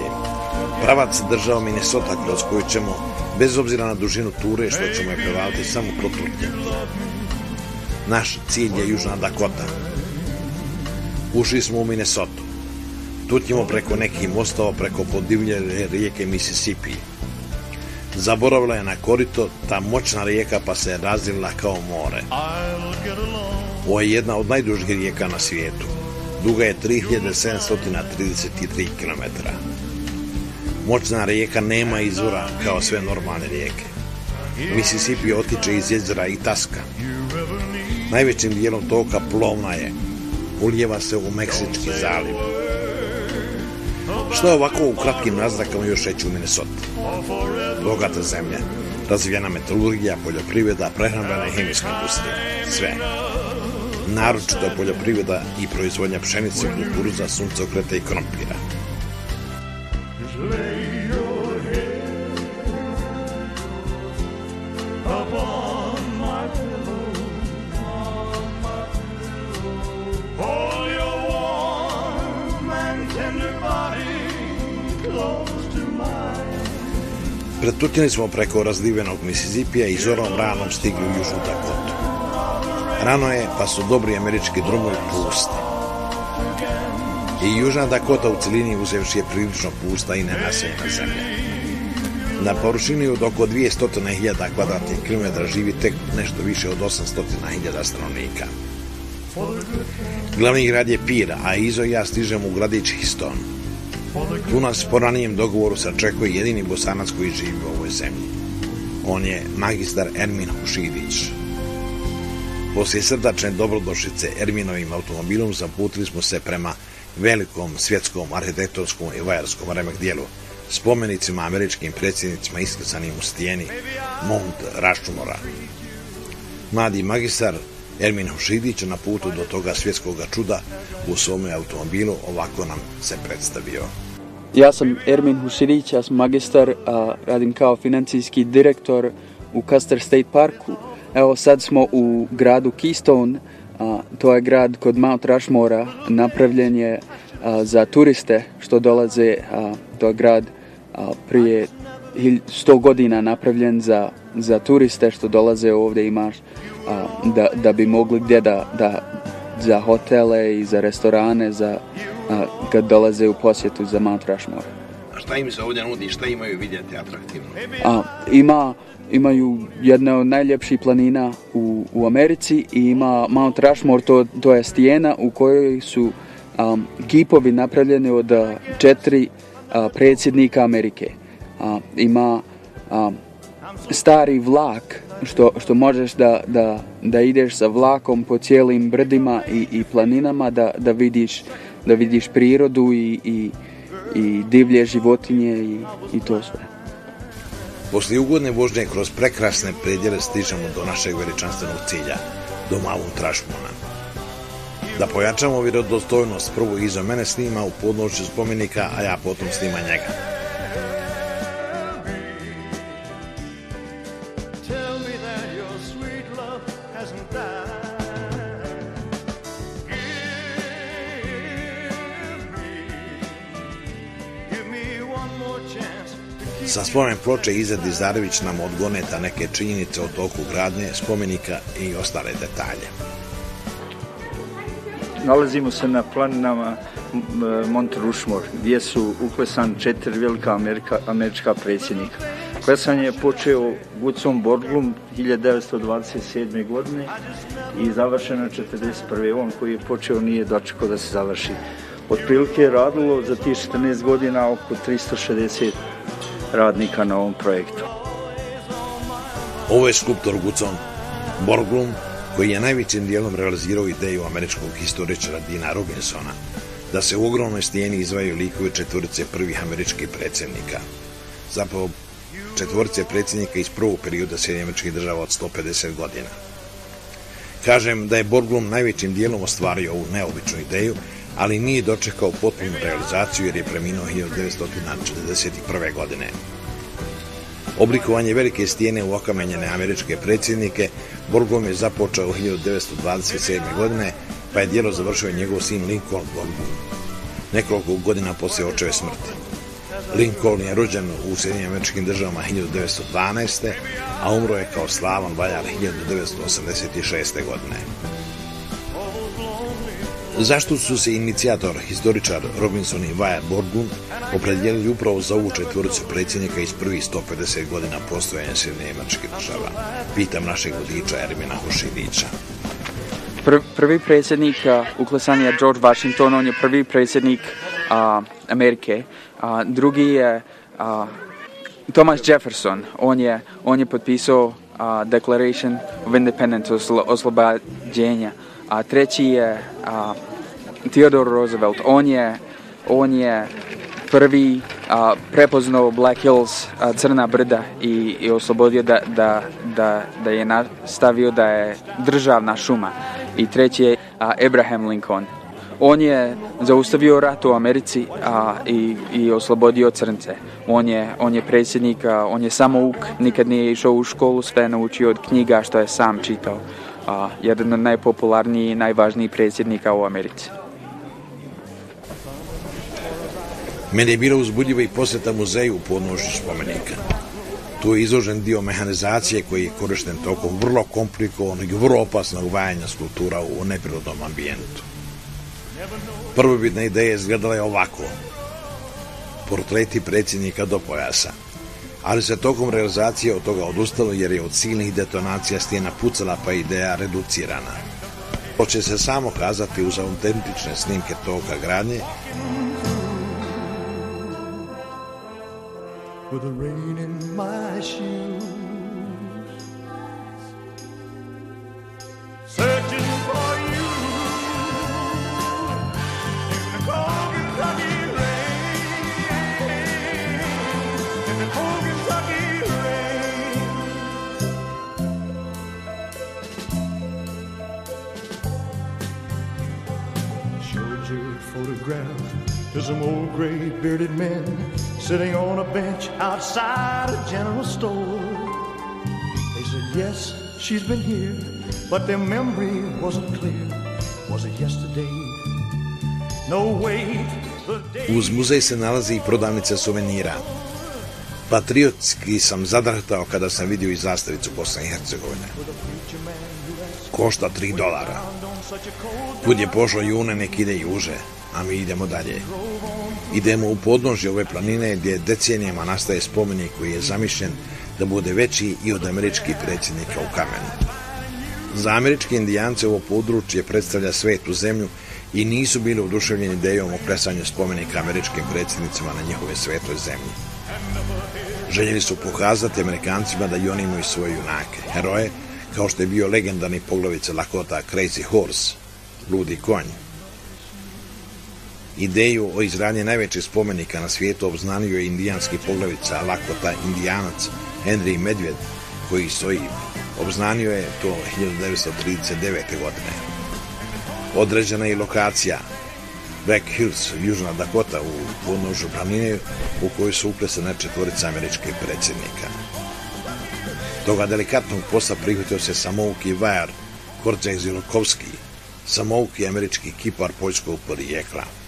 Pravac država Minnesota kroz koju ćemo, bez obzira na dužinu ture, što ćemo je prevaliti samo protutnjati. Naš cilj je Južna Dakota. Ušli smo u Minnesota. Tutnjemo preko nekih mostova preko podivljene rijeke Mississippi. Zaboravila je na korito ta moćna rijeka pa se je razlila kao more. Ovo je jedna od najdužih rijeka na svijetu. Duga je 3733 km. Moćna rijeka nema izvora kao sve normalne rijeke. Mississippi otiče iz jezera Itaska. Najvećim dijelom toka plovna je. Uljeva se u Meksički zaliv. Što je ovako u kratkim naznakama još reći u Minnesota? Bogata zemlja, razvijena metalurgija, poljoprivreda, prehrambena i hemijska industrija. Sve. Naročito poljoprivreda i proizvodnja pšenice, kukuruza, suncokreta i krompira. Pretutili smo preko razlivenog Mississippi-a i zorom ranom stigli u Južnu Dakotu. Rano je, pa su dobri američki drumovi pusti. I Južna Dakota u celini uzevši je prilično pusta i nenaseljena zemlja. Na površini od oko 200.000 kvadratnih kilometra živi tek nešto više od 800.000 stanovnika. Glavni grad je Pira, a Izo ja stižem u gradić Histon. Tu nas po ranijem dogovoru sačekuje jedini bosanac koji živi u ovoj zemlji. On je magistar Ermin Hušidić. Poslije srdačne dobrodošlice Erminovim automobilom zaputili smo se prema velikom svjetskom arhitektonskom i vajarskom remek dijelu, spomenicima američkim predsjednicima iskasanim u stijeni Mount Rushmora. Mladi magistar Ermin Hošidić na putu do toga svjetskog čuda u svome automobilu ovako nam se predstavio. Ja sam Ermin Hušidić, ja sam magistar, a radim kao financijski direktor u Custer State Parku. Evo sad smo u gradu Keystone, a, to je grad kod Mount Rushmora, napravljen je a, za turiste što dolaze, a, to je grad a, prije 100 godina napravljen za, za turiste što dolaze ovdje imaš a, da, da bi mogli gdje da, da za hotele i za restorane za a, kad dolaze u posjetu za Mount Rushmore. A šta im se ovdje nudi, šta imaju vidjeti atraktivno? A, ima, imaju jedna od najljepših planina u, u Americi i ima Mount Rushmore, to, to je stijena u kojoj su um, kipovi napravljeni od četiri a, predsjednika Amerike. A, ima a, stari vlak što, što možeš da, da, da ideš sa vlakom po cijelim brdima i, i planinama da, da vidiš da vidiš prirodu i, i, i divlje životinje i, i to sve. Poslije ugodne vožnje kroz prekrasne predjele stižemo do našeg veličanstvenog cilja, do malog Trašmona. Da pojačamo vjerodostojnost, prvo iza mene snima u podnoću spomenika, a ja potom snima njega. Sa spomen ploče Izadi Zarević nam odgoneta neke činjenice o toku gradnje, spomenika i ostale detalje. Nalazimo se na planinama Mont Rushmore, gdje su uklesan četiri velika Amerika, američka predsjednika. Klesanje je počeo Gucom Borglum 1927. godine i završeno 1941. On koji je počeo nije dočekao da se završi. Otprilike je radilo za tih 14 godina oko 360 radnika na ovom projektu. Ovo je skulptor Gucon Borglum, koji je najvećim dijelom realizirao ideju američkog historičara Dina Robinsona, da se u ogromnoj stijeni izvaju likove četvorice prvih američkih predsjednika. Zapravo četvorice predsjednika iz prvog perioda američkih država od 150 godina. Kažem da je Borglum najvećim dijelom ostvario ovu neobičnu ideju, ali nije dočekao potpunu realizaciju jer je preminuo 1941. godine. Oblikovanje velike stijene u okamenjene američke predsjednike Borgom je započeo 1927. godine, pa je dijelo završio njegov sin Lincoln Borgom, nekoliko godina poslije očeve smrti. Lincoln je rođen u Sjedinim američkim državama 1912. a umro je kao slavan valjar 1986. godine. Zašto su se inicijator, historičar Robinson i Vaja Borgun opredjelili upravo za ovu četvoricu predsjednika iz prvih 150 godina postojanja Sjedne američkih država? Pitam našeg vodiča Ermina Hošilića. Prvi predsjednik uh, uklesanja je George Washington, on je prvi predsjednik uh, Amerike. A, drugi je a, Thomas Jefferson. On je, on je potpisao a, Declaration of Independence, oslo, oslobađenja. A treći je a, Theodore Roosevelt. On je, on je prvi a, prepoznao Black Hills, a, Crna brda i, i oslobodio da, da, da, da je nastavio da je državna šuma. I treći je a, Abraham Lincoln on je zaustavio rat u Americi a, i, i oslobodio crnce. On je, on je predsjednik, a, on je samouk, nikad nije išao u školu, sve naučio od knjiga što je sam čitao. A, jedan od najpopularnijih i najvažnijih predsjednika u Americi. Mene je bila uzbudljiva i posjeta muzeju u podnožju spomenika. Tu je izložen dio mehanizacije koji je korišten tokom vrlo komplikovanog i vrlo opasnog vajanja skulptura u neprirodnom ambijentu. Prvobitna ideja izgledala je ovako. Portreti predsjednika do pojasa. Ali se tokom realizacije od toga odustalo jer je od silnih detonacija stijena pucala pa ideja reducirana. To će se samo kazati uz autentične snimke toka gradnje. With the rain in my shoes Searching for ground to some old gray bearded men sitting on a bench outside a general store. They said, Yes, she's been here, but their memory wasn't clear. Was it yesterday? No, way. Uz muzej se nalazi i prodavnica suvenira. Patriotski sam zadrhtao kada sam vidio i zastavicu Bosne i Hercegovine. Košta 3 dolara. Kud je pošao june, nek ide juže a mi idemo dalje. Idemo u podnožje ove planine gdje decenijama nastaje spomenik koji je zamišljen da bude veći i od američkih predsjednika u kamenu. Za američke indijance ovo područje predstavlja svetu zemlju i nisu bili oduševljeni idejom o presanju spomenika američkim predsjednicima na njihove svetoj zemlji. Željeli su pokazati amerikancima da i oni imaju svoje junake, heroje, kao što je bio legendarni poglavica Lakota Crazy Horse, ludi konj, Ideju o izradnje najvećeg spomenika na svijetu obznanio je indijanski poglavica Lakota Indijanac Henry Medved, koji stoji. Obznanio je to 1939. godine. Određena je lokacija Black Hills, Južna Dakota u podnožu planine u kojoj su uplesene četvorica američkih predsjednika. Toga delikatnog posla prihvatio se samouki Vajar Korđaj Zilokovski, samouki američki kipar poljskog porijekla.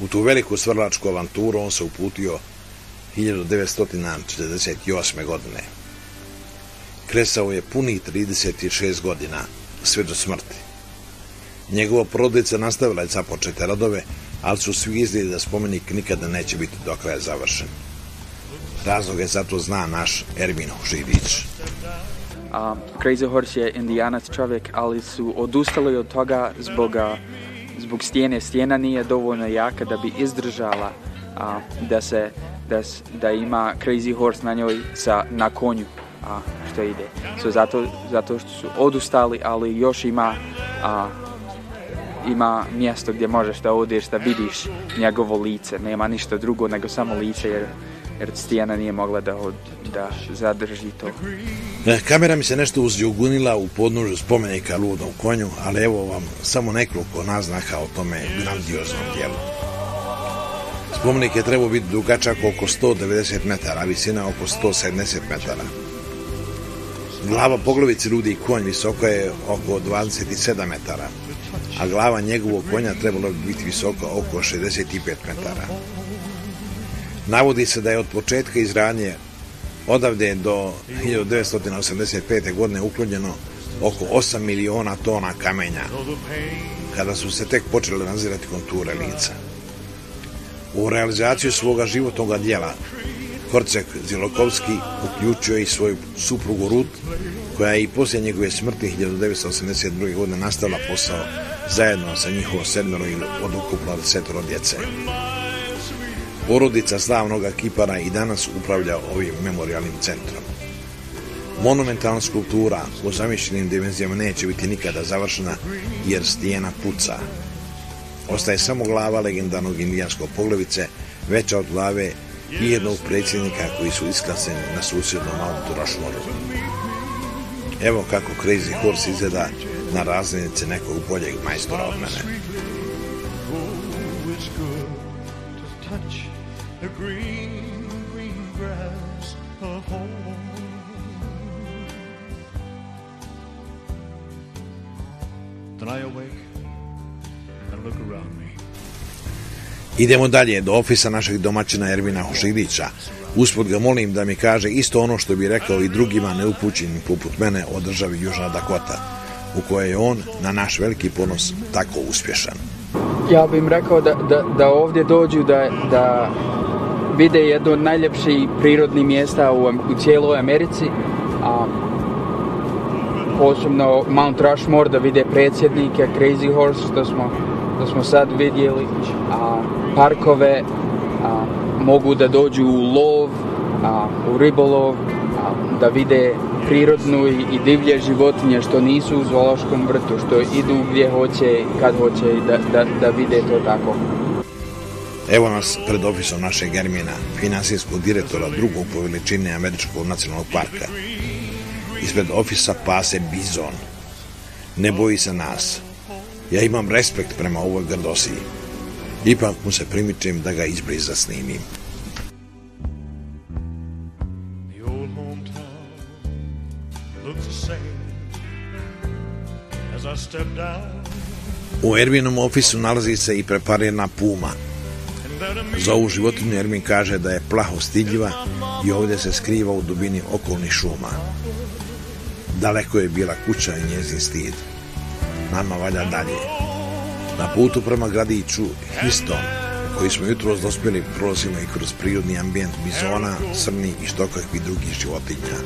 U tu veliku svrlačku avanturu on se uputio 1948. godine. Kresao je puni 36 godina, sve do smrti. Njegova porodica nastavila je započete radove, ali su svi izgledi da spomenik nikada neće biti do kraja završen. Razlog je zato zna naš Ermin Hušidić. A, Crazy Horse je indijanac čovjek, ali su odustali od toga zbog, zbog stijene. Stijena nije dovoljno jaka da bi izdržala a, da se da, da ima Crazy Horse na njoj sa, na konju a, što ide. So, zato, zato što su odustali, ali još ima a, ima mjesto gdje možeš da odeš da vidiš njegovo lice. Nema ništa drugo nego samo lice jer, jer Stijana nije mogla da, od, da zadrži to. E, Kamera mi se nešto uzjugunila u podnožju spomenika Ludom konju, ali evo vam samo nekoliko naznaka o tome grandioznom dijelu. Spomenik je trebao biti dugačak oko 190 metara, a visina oko 170 metara. Glava poglavici Ludi i konj visoko je oko 27 metara, a glava njegovog konja trebalo bi biti visoka oko 65 metara. Navodi se da je od početka izranje odavde do 1985. godine uklonjeno oko 8 miliona tona kamenja, kada su se tek počele nazirati konture lica. U realizaciju svoga životnog dijela Horcek Zilokovski uključio je i svoju suprugu Rut, koja je i poslije njegove smrti 1982. godine nastavila posao zajedno sa njihovo sedmero ili od ukupno desetoro djece. Porodica slavnog kipara i danas upravlja ovim memorialnim centrom. Monumentalna skulptura u zamišljenim dimenzijama neće biti nikada završena jer stijena puca. Ostaje samo glava legendarnog indijanskog poglavice, veća od glave i jednog predsjednika koji su isklaseni na susjednom Mountu Rushmore. Evo kako Crazy Horse izgleda na razlinice nekog boljeg majstora od mene. Idemo dalje do ofisa našeg domaćina Ervina Hošidića. Uspod ga molim da mi kaže isto ono što bi rekao i drugima neupućenim poput mene o državi Južna Dakota, u kojoj je on, na naš veliki ponos, tako uspješan. Ja bih im rekao da, da, da ovdje dođu da, da vide jedno od najljepših prirodnih mjesta u, u cijeloj Americi, a posebno Mount Rushmore da vide predsjednike, Crazy Horse što smo, što smo sad vidjeli, a parkove, a, mogu da dođu u lov, a, u ribolov, a, da vide prirodnu i, i divlje životinje što nisu u zoološkom vrtu, što idu gdje hoće, kad hoće i da, da, da vide to tako. Evo nas pred ofisom našeg Germina, finansijskog direktora drugog po veličini Američkog nacionalnog parka. Ispred ofisa pase bizon. Ne boji se nas. Ja imam respekt prema ovoj grdosiji. Ipak mu se primičem da ga izbliza snimim. U Ervinom ofisu nalazi se i preparirana puma. Za ovu životinju Ermin kaže da je plaho stidljiva i ovdje se skriva u dubini okolnih šuma. Daleko je bila kuća i njezin stid. Nama valja dalje. Na putu prema gradiću Histon, koji smo jutro dospjeli, prolazimo i kroz prirodni ambijent bizona, srni i štokakvih drugih životinja.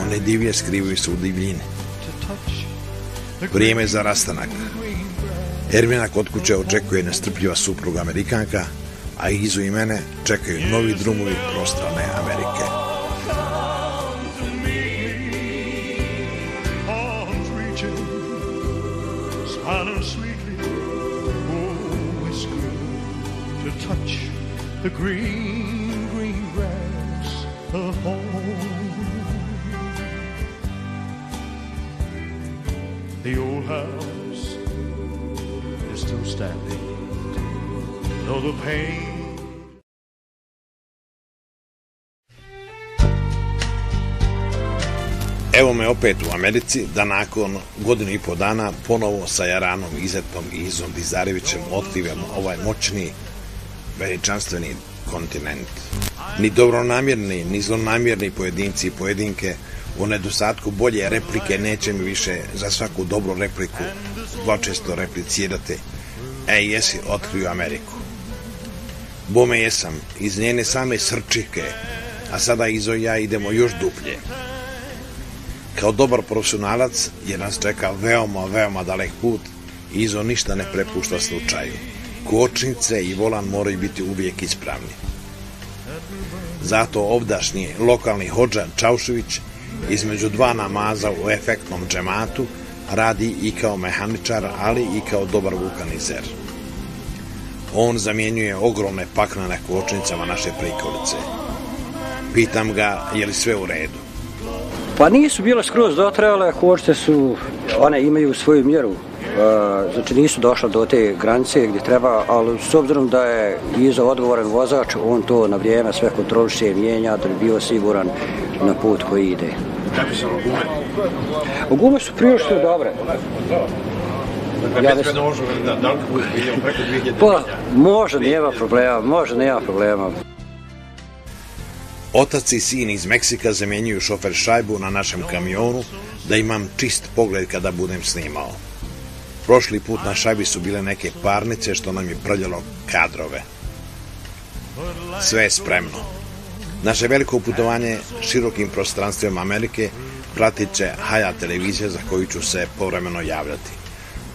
One divlje skrivaju se u divljini. Vrijeme za rastanak. Ermina kod kuće očekuje nestrpljiva supruga Amerikanka, a izu i mene čekaju novi drumovi prostrane Amerike. Touch the green, green grass of home. The old house is still standing, though the pain Evo me opet u Americi da nakon godinu i po dana ponovo sa Jaranom Izetom i Izom Dizarevićem otkrivamo ovaj moćni, veličanstveni kontinent. Ni dobronamjerni, ni zlonamjerni pojedinci i pojedinke u nedostatku bolje replike neće mi više za svaku dobru repliku dvočesto replicirati. E, jesi otkriju Ameriku. Bome jesam, iz njene same srčike, a sada Izo i ja idemo još duplje. Kao dobar profesionalac je nas čeka veoma, veoma dalek put i Izo ništa ne prepušta slučaju. Kočnice i volan moraju biti uvijek ispravni. Zato ovdašnji lokalni hođa Čaušević između dva namaza u efektnom džematu radi i kao mehaničar, ali i kao dobar vulkanizer. On zamjenjuje ogromne pakne na kočnicama naše prikolice. Pitam ga, je li sve u redu? Pa nisu bile skroz dotrajale, kočnice su, one imaju svoju mjeru. Eh, znači nisu došla do te granice gdje treba, ali s obzirom da je iza odgovoran vozač, on to na vrijeme sve kontroliše i mijenja da bi bio siguran na put koji ide. Kako su gume? Gume su prilično dobre. Ja bez... da, da li preko 2000 Pa, može, nema problema, može, nema problema. Otac i sin iz Meksika zamjenjuju šofer šajbu na našem kamionu da imam čist pogled kada budem snimao. Prošli put na šabi su bile neke parnice što nam je prljalo kadrove. Sve je spremno. Naše veliko putovanje širokim prostranstvima Amerike pratit će Haja televizija za koju ću se povremeno javljati.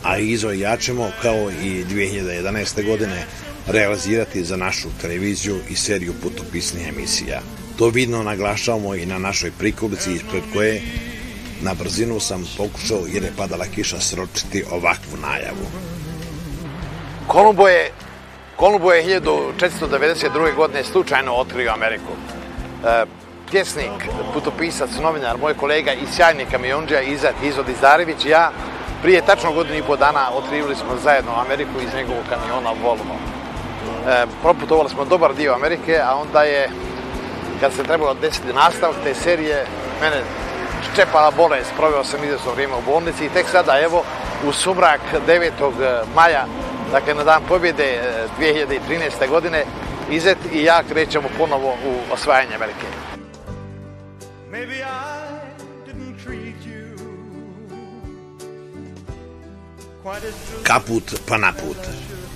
A Izo i ja ćemo, kao i 2011. godine, realizirati za našu televiziju i seriju putopisnih emisija. To vidno naglašavamo i na našoj prikolici ispred koje na brzinu sam pokušao jer je padala kiša sročiti ovakvu najavu. Kolumbo je, Kolumbo je 1492. godine slučajno otkrio Ameriku. E, pjesnik, putopisac, novinar, moj kolega i sjajni kamionđa Izad Izod Izdarević i ja prije tačno godinu i po dana otkrivili smo zajedno Ameriku iz njegovog kamiona Volvo. E, proputovali smo dobar dio Amerike, a onda je, kad se trebalo desiti nastavak te serije, mene ščepala bolest, proveo sam izvesno vrijeme u bolnici i tek sada, evo, u sumrak 9. maja, dakle na dan pobjede 2013. godine, Izet i ja krećemo ponovo u osvajanje Amerike. Maybe I didn't treat you quite as good Kaput pa naput.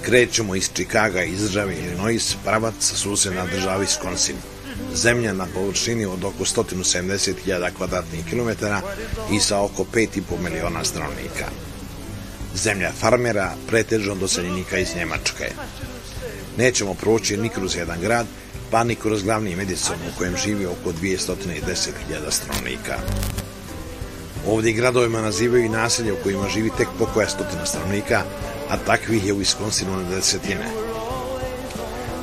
Krećemo iz Čikaga iz države Illinois, pravac susjedna država Wisconsin. Zemlja na površini od oko 170.000 kvadratnih kilometara i sa oko 5,5 miliona stanovnika. Zemlja farmera, pretežno doseljenika iz Njemačke. Nećemo proći ni kroz jedan grad, pa ni kroz glavni medicom u kojem živi oko 210.000 stanovnika. Ovdje gradovima nazivaju i naselje u kojima živi tek po koja stotina stanovnika, a takvih je u Wisconsinu na desetine.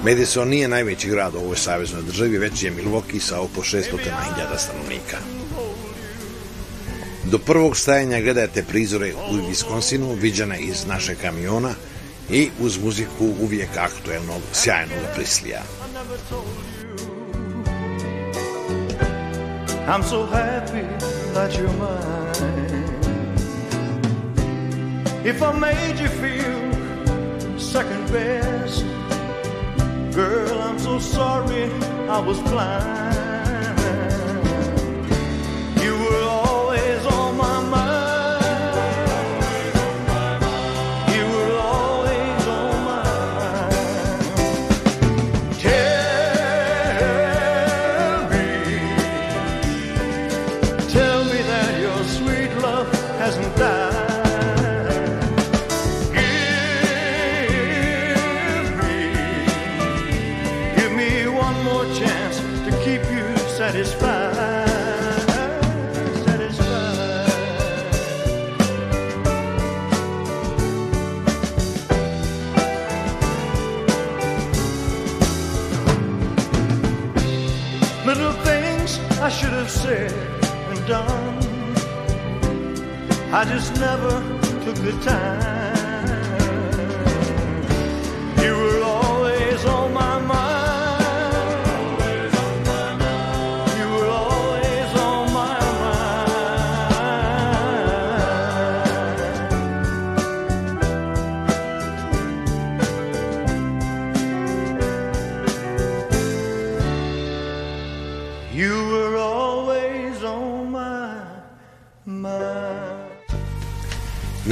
Madison nije najveći grad u ovoj saveznoj državi, već je Milwaukee sa oko 600.000 stanovnika. Do prvog stajanja gledajte prizore u Wisconsinu, viđene iz naše kamiona i uz muziku uvijek aktuelnog, sjajnog Prislija. I'm so happy that you're mine. If I made you feel second best, girl, I'm so sorry I was blind.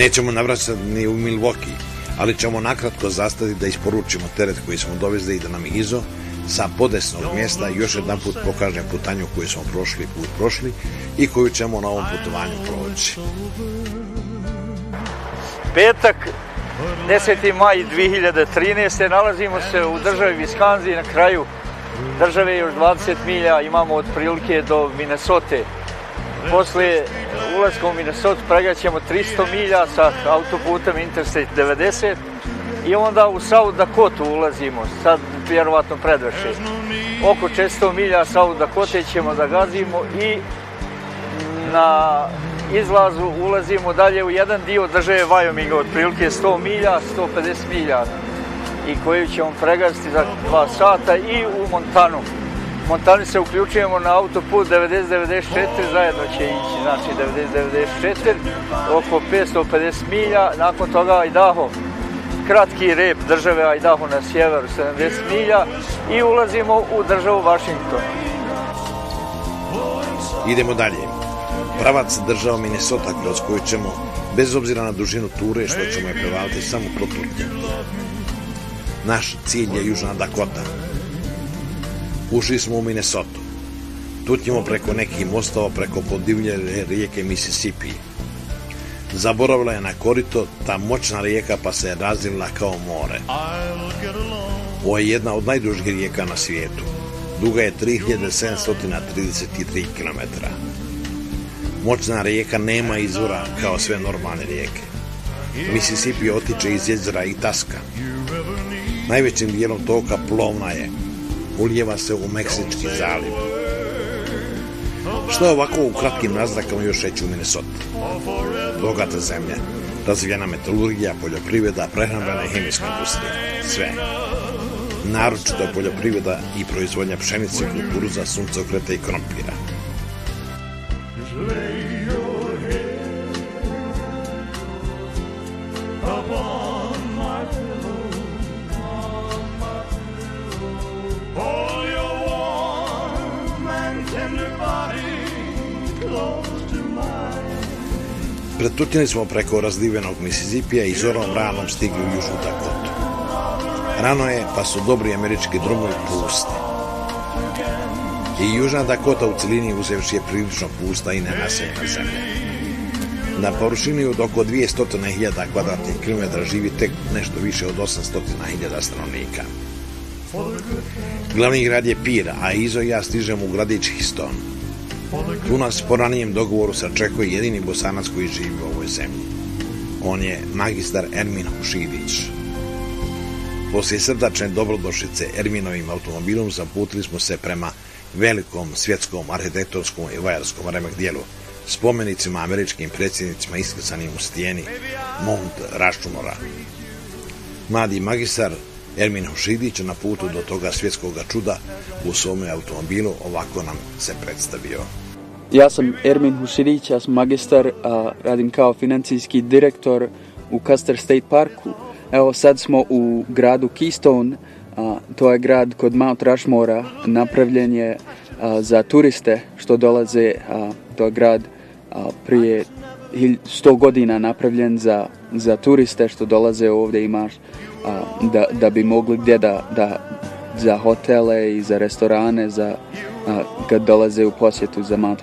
Nećemo navraćati ni u Milwaukee, ali ćemo nakratko zastati da isporučimo teret koji smo dovezli i da nam izo sa podesnog mjesta još jedan put pokažem putanju koju smo prošli put prošli i koju ćemo na ovom putovanju proći. Petak, 10. maj 2013. Nalazimo se u državi Wisconsin na kraju države još 20 milja, imamo otprilike do Minnesota. Posle ulaska u Minnesota pregaćemo 300 milja sa autoputem Interstate 90 i onda u South Dakota ulazimo, sad vjerovatno predveše. Oko 400 milja South Dakota ćemo da gazimo i na izlazu ulazimo dalje u jedan dio države Wyominga, otprilike 100 milja, 150 milja i koju ćemo pregaziti za dva sata i u Montanu. Montani se uključujemo na autoput 90-94, zajedno će ići, znači 90-94, oko 550 milja, nakon toga Idaho, kratki rep države Idaho na sjeveru, 70 milja i ulazimo u državu Washington. Idemo dalje. Pravac država Minnesota kroz koju ćemo, bez obzira na dužinu ture, što ćemo je prevaliti samo protutnje. Naš cilj je Južna Dakota. Ušli smo u Minnesota. Tutnjemo preko nekih mostova, preko podivljene rijeke Mississippi. Zaboravila je na korito ta moćna rijeka pa se je razilila kao more. Ovo je jedna od najdužih rijeka na svijetu. Duga je 3733 km. Moćna rijeka nema izvora kao sve normalne rijeke. Mississippi otiče iz jezera Itaska. Najvećim dijelom toka plovna je. Uljeva se u Meksički zaliv. Što je ovako u kratkim naznakama još reći u Minnesota? Bogata zemlja, razvijena metalurgija, poljoprivreda, prehrambena i hemijska industrija. Sve. Naročito poljoprivreda i proizvodnja pšenice, kukuruza, suncokreta i krompira. Pretutili smo preko razdivenog Misizipija i zorom ranom stigli u Južnu Dakotu. Rano je, pa su dobri američki drumovi pusti. I Južna Dakota u celini uzevši je prilično pusta i nenaseljena zemlja. Na površini od oko 200.000 kvadratnih kilometra živi tek nešto više od 800.000 stanovnika. Glavni grad je Pira, a Izo i ja stižem u gradić Histon. Tu nas po ranijem dogovoru sačekuje jedini bosanac koji živi u ovoj zemlji. On je magistar Ermin Hušidić. Poslije srdačne dobrodošlice Erminovim automobilom zaputili smo se prema velikom svjetskom arhitektonskom i vajarskom remek dijelu, spomenicima američkim predsjednicima iskresanim u stijeni Mount Rašumora. Mladi magistar Ermin Hošidić na putu do toga svjetskog čuda u svome automobilu ovako nam se predstavio. Ja sam Ermin Hušidić, ja sam magistar, a radim kao financijski direktor u Custer State Parku. Evo sad smo u gradu Keystone, a, to je grad kod Mount Rushmora, napravljen je a, za turiste što dolaze, a, to je grad a, prije 100 godina napravljen za, za turiste što dolaze ovdje imaš a, da, da bi mogli gdje da, da za hotele i za restorane za a, kad dolaze u posjetu za Mount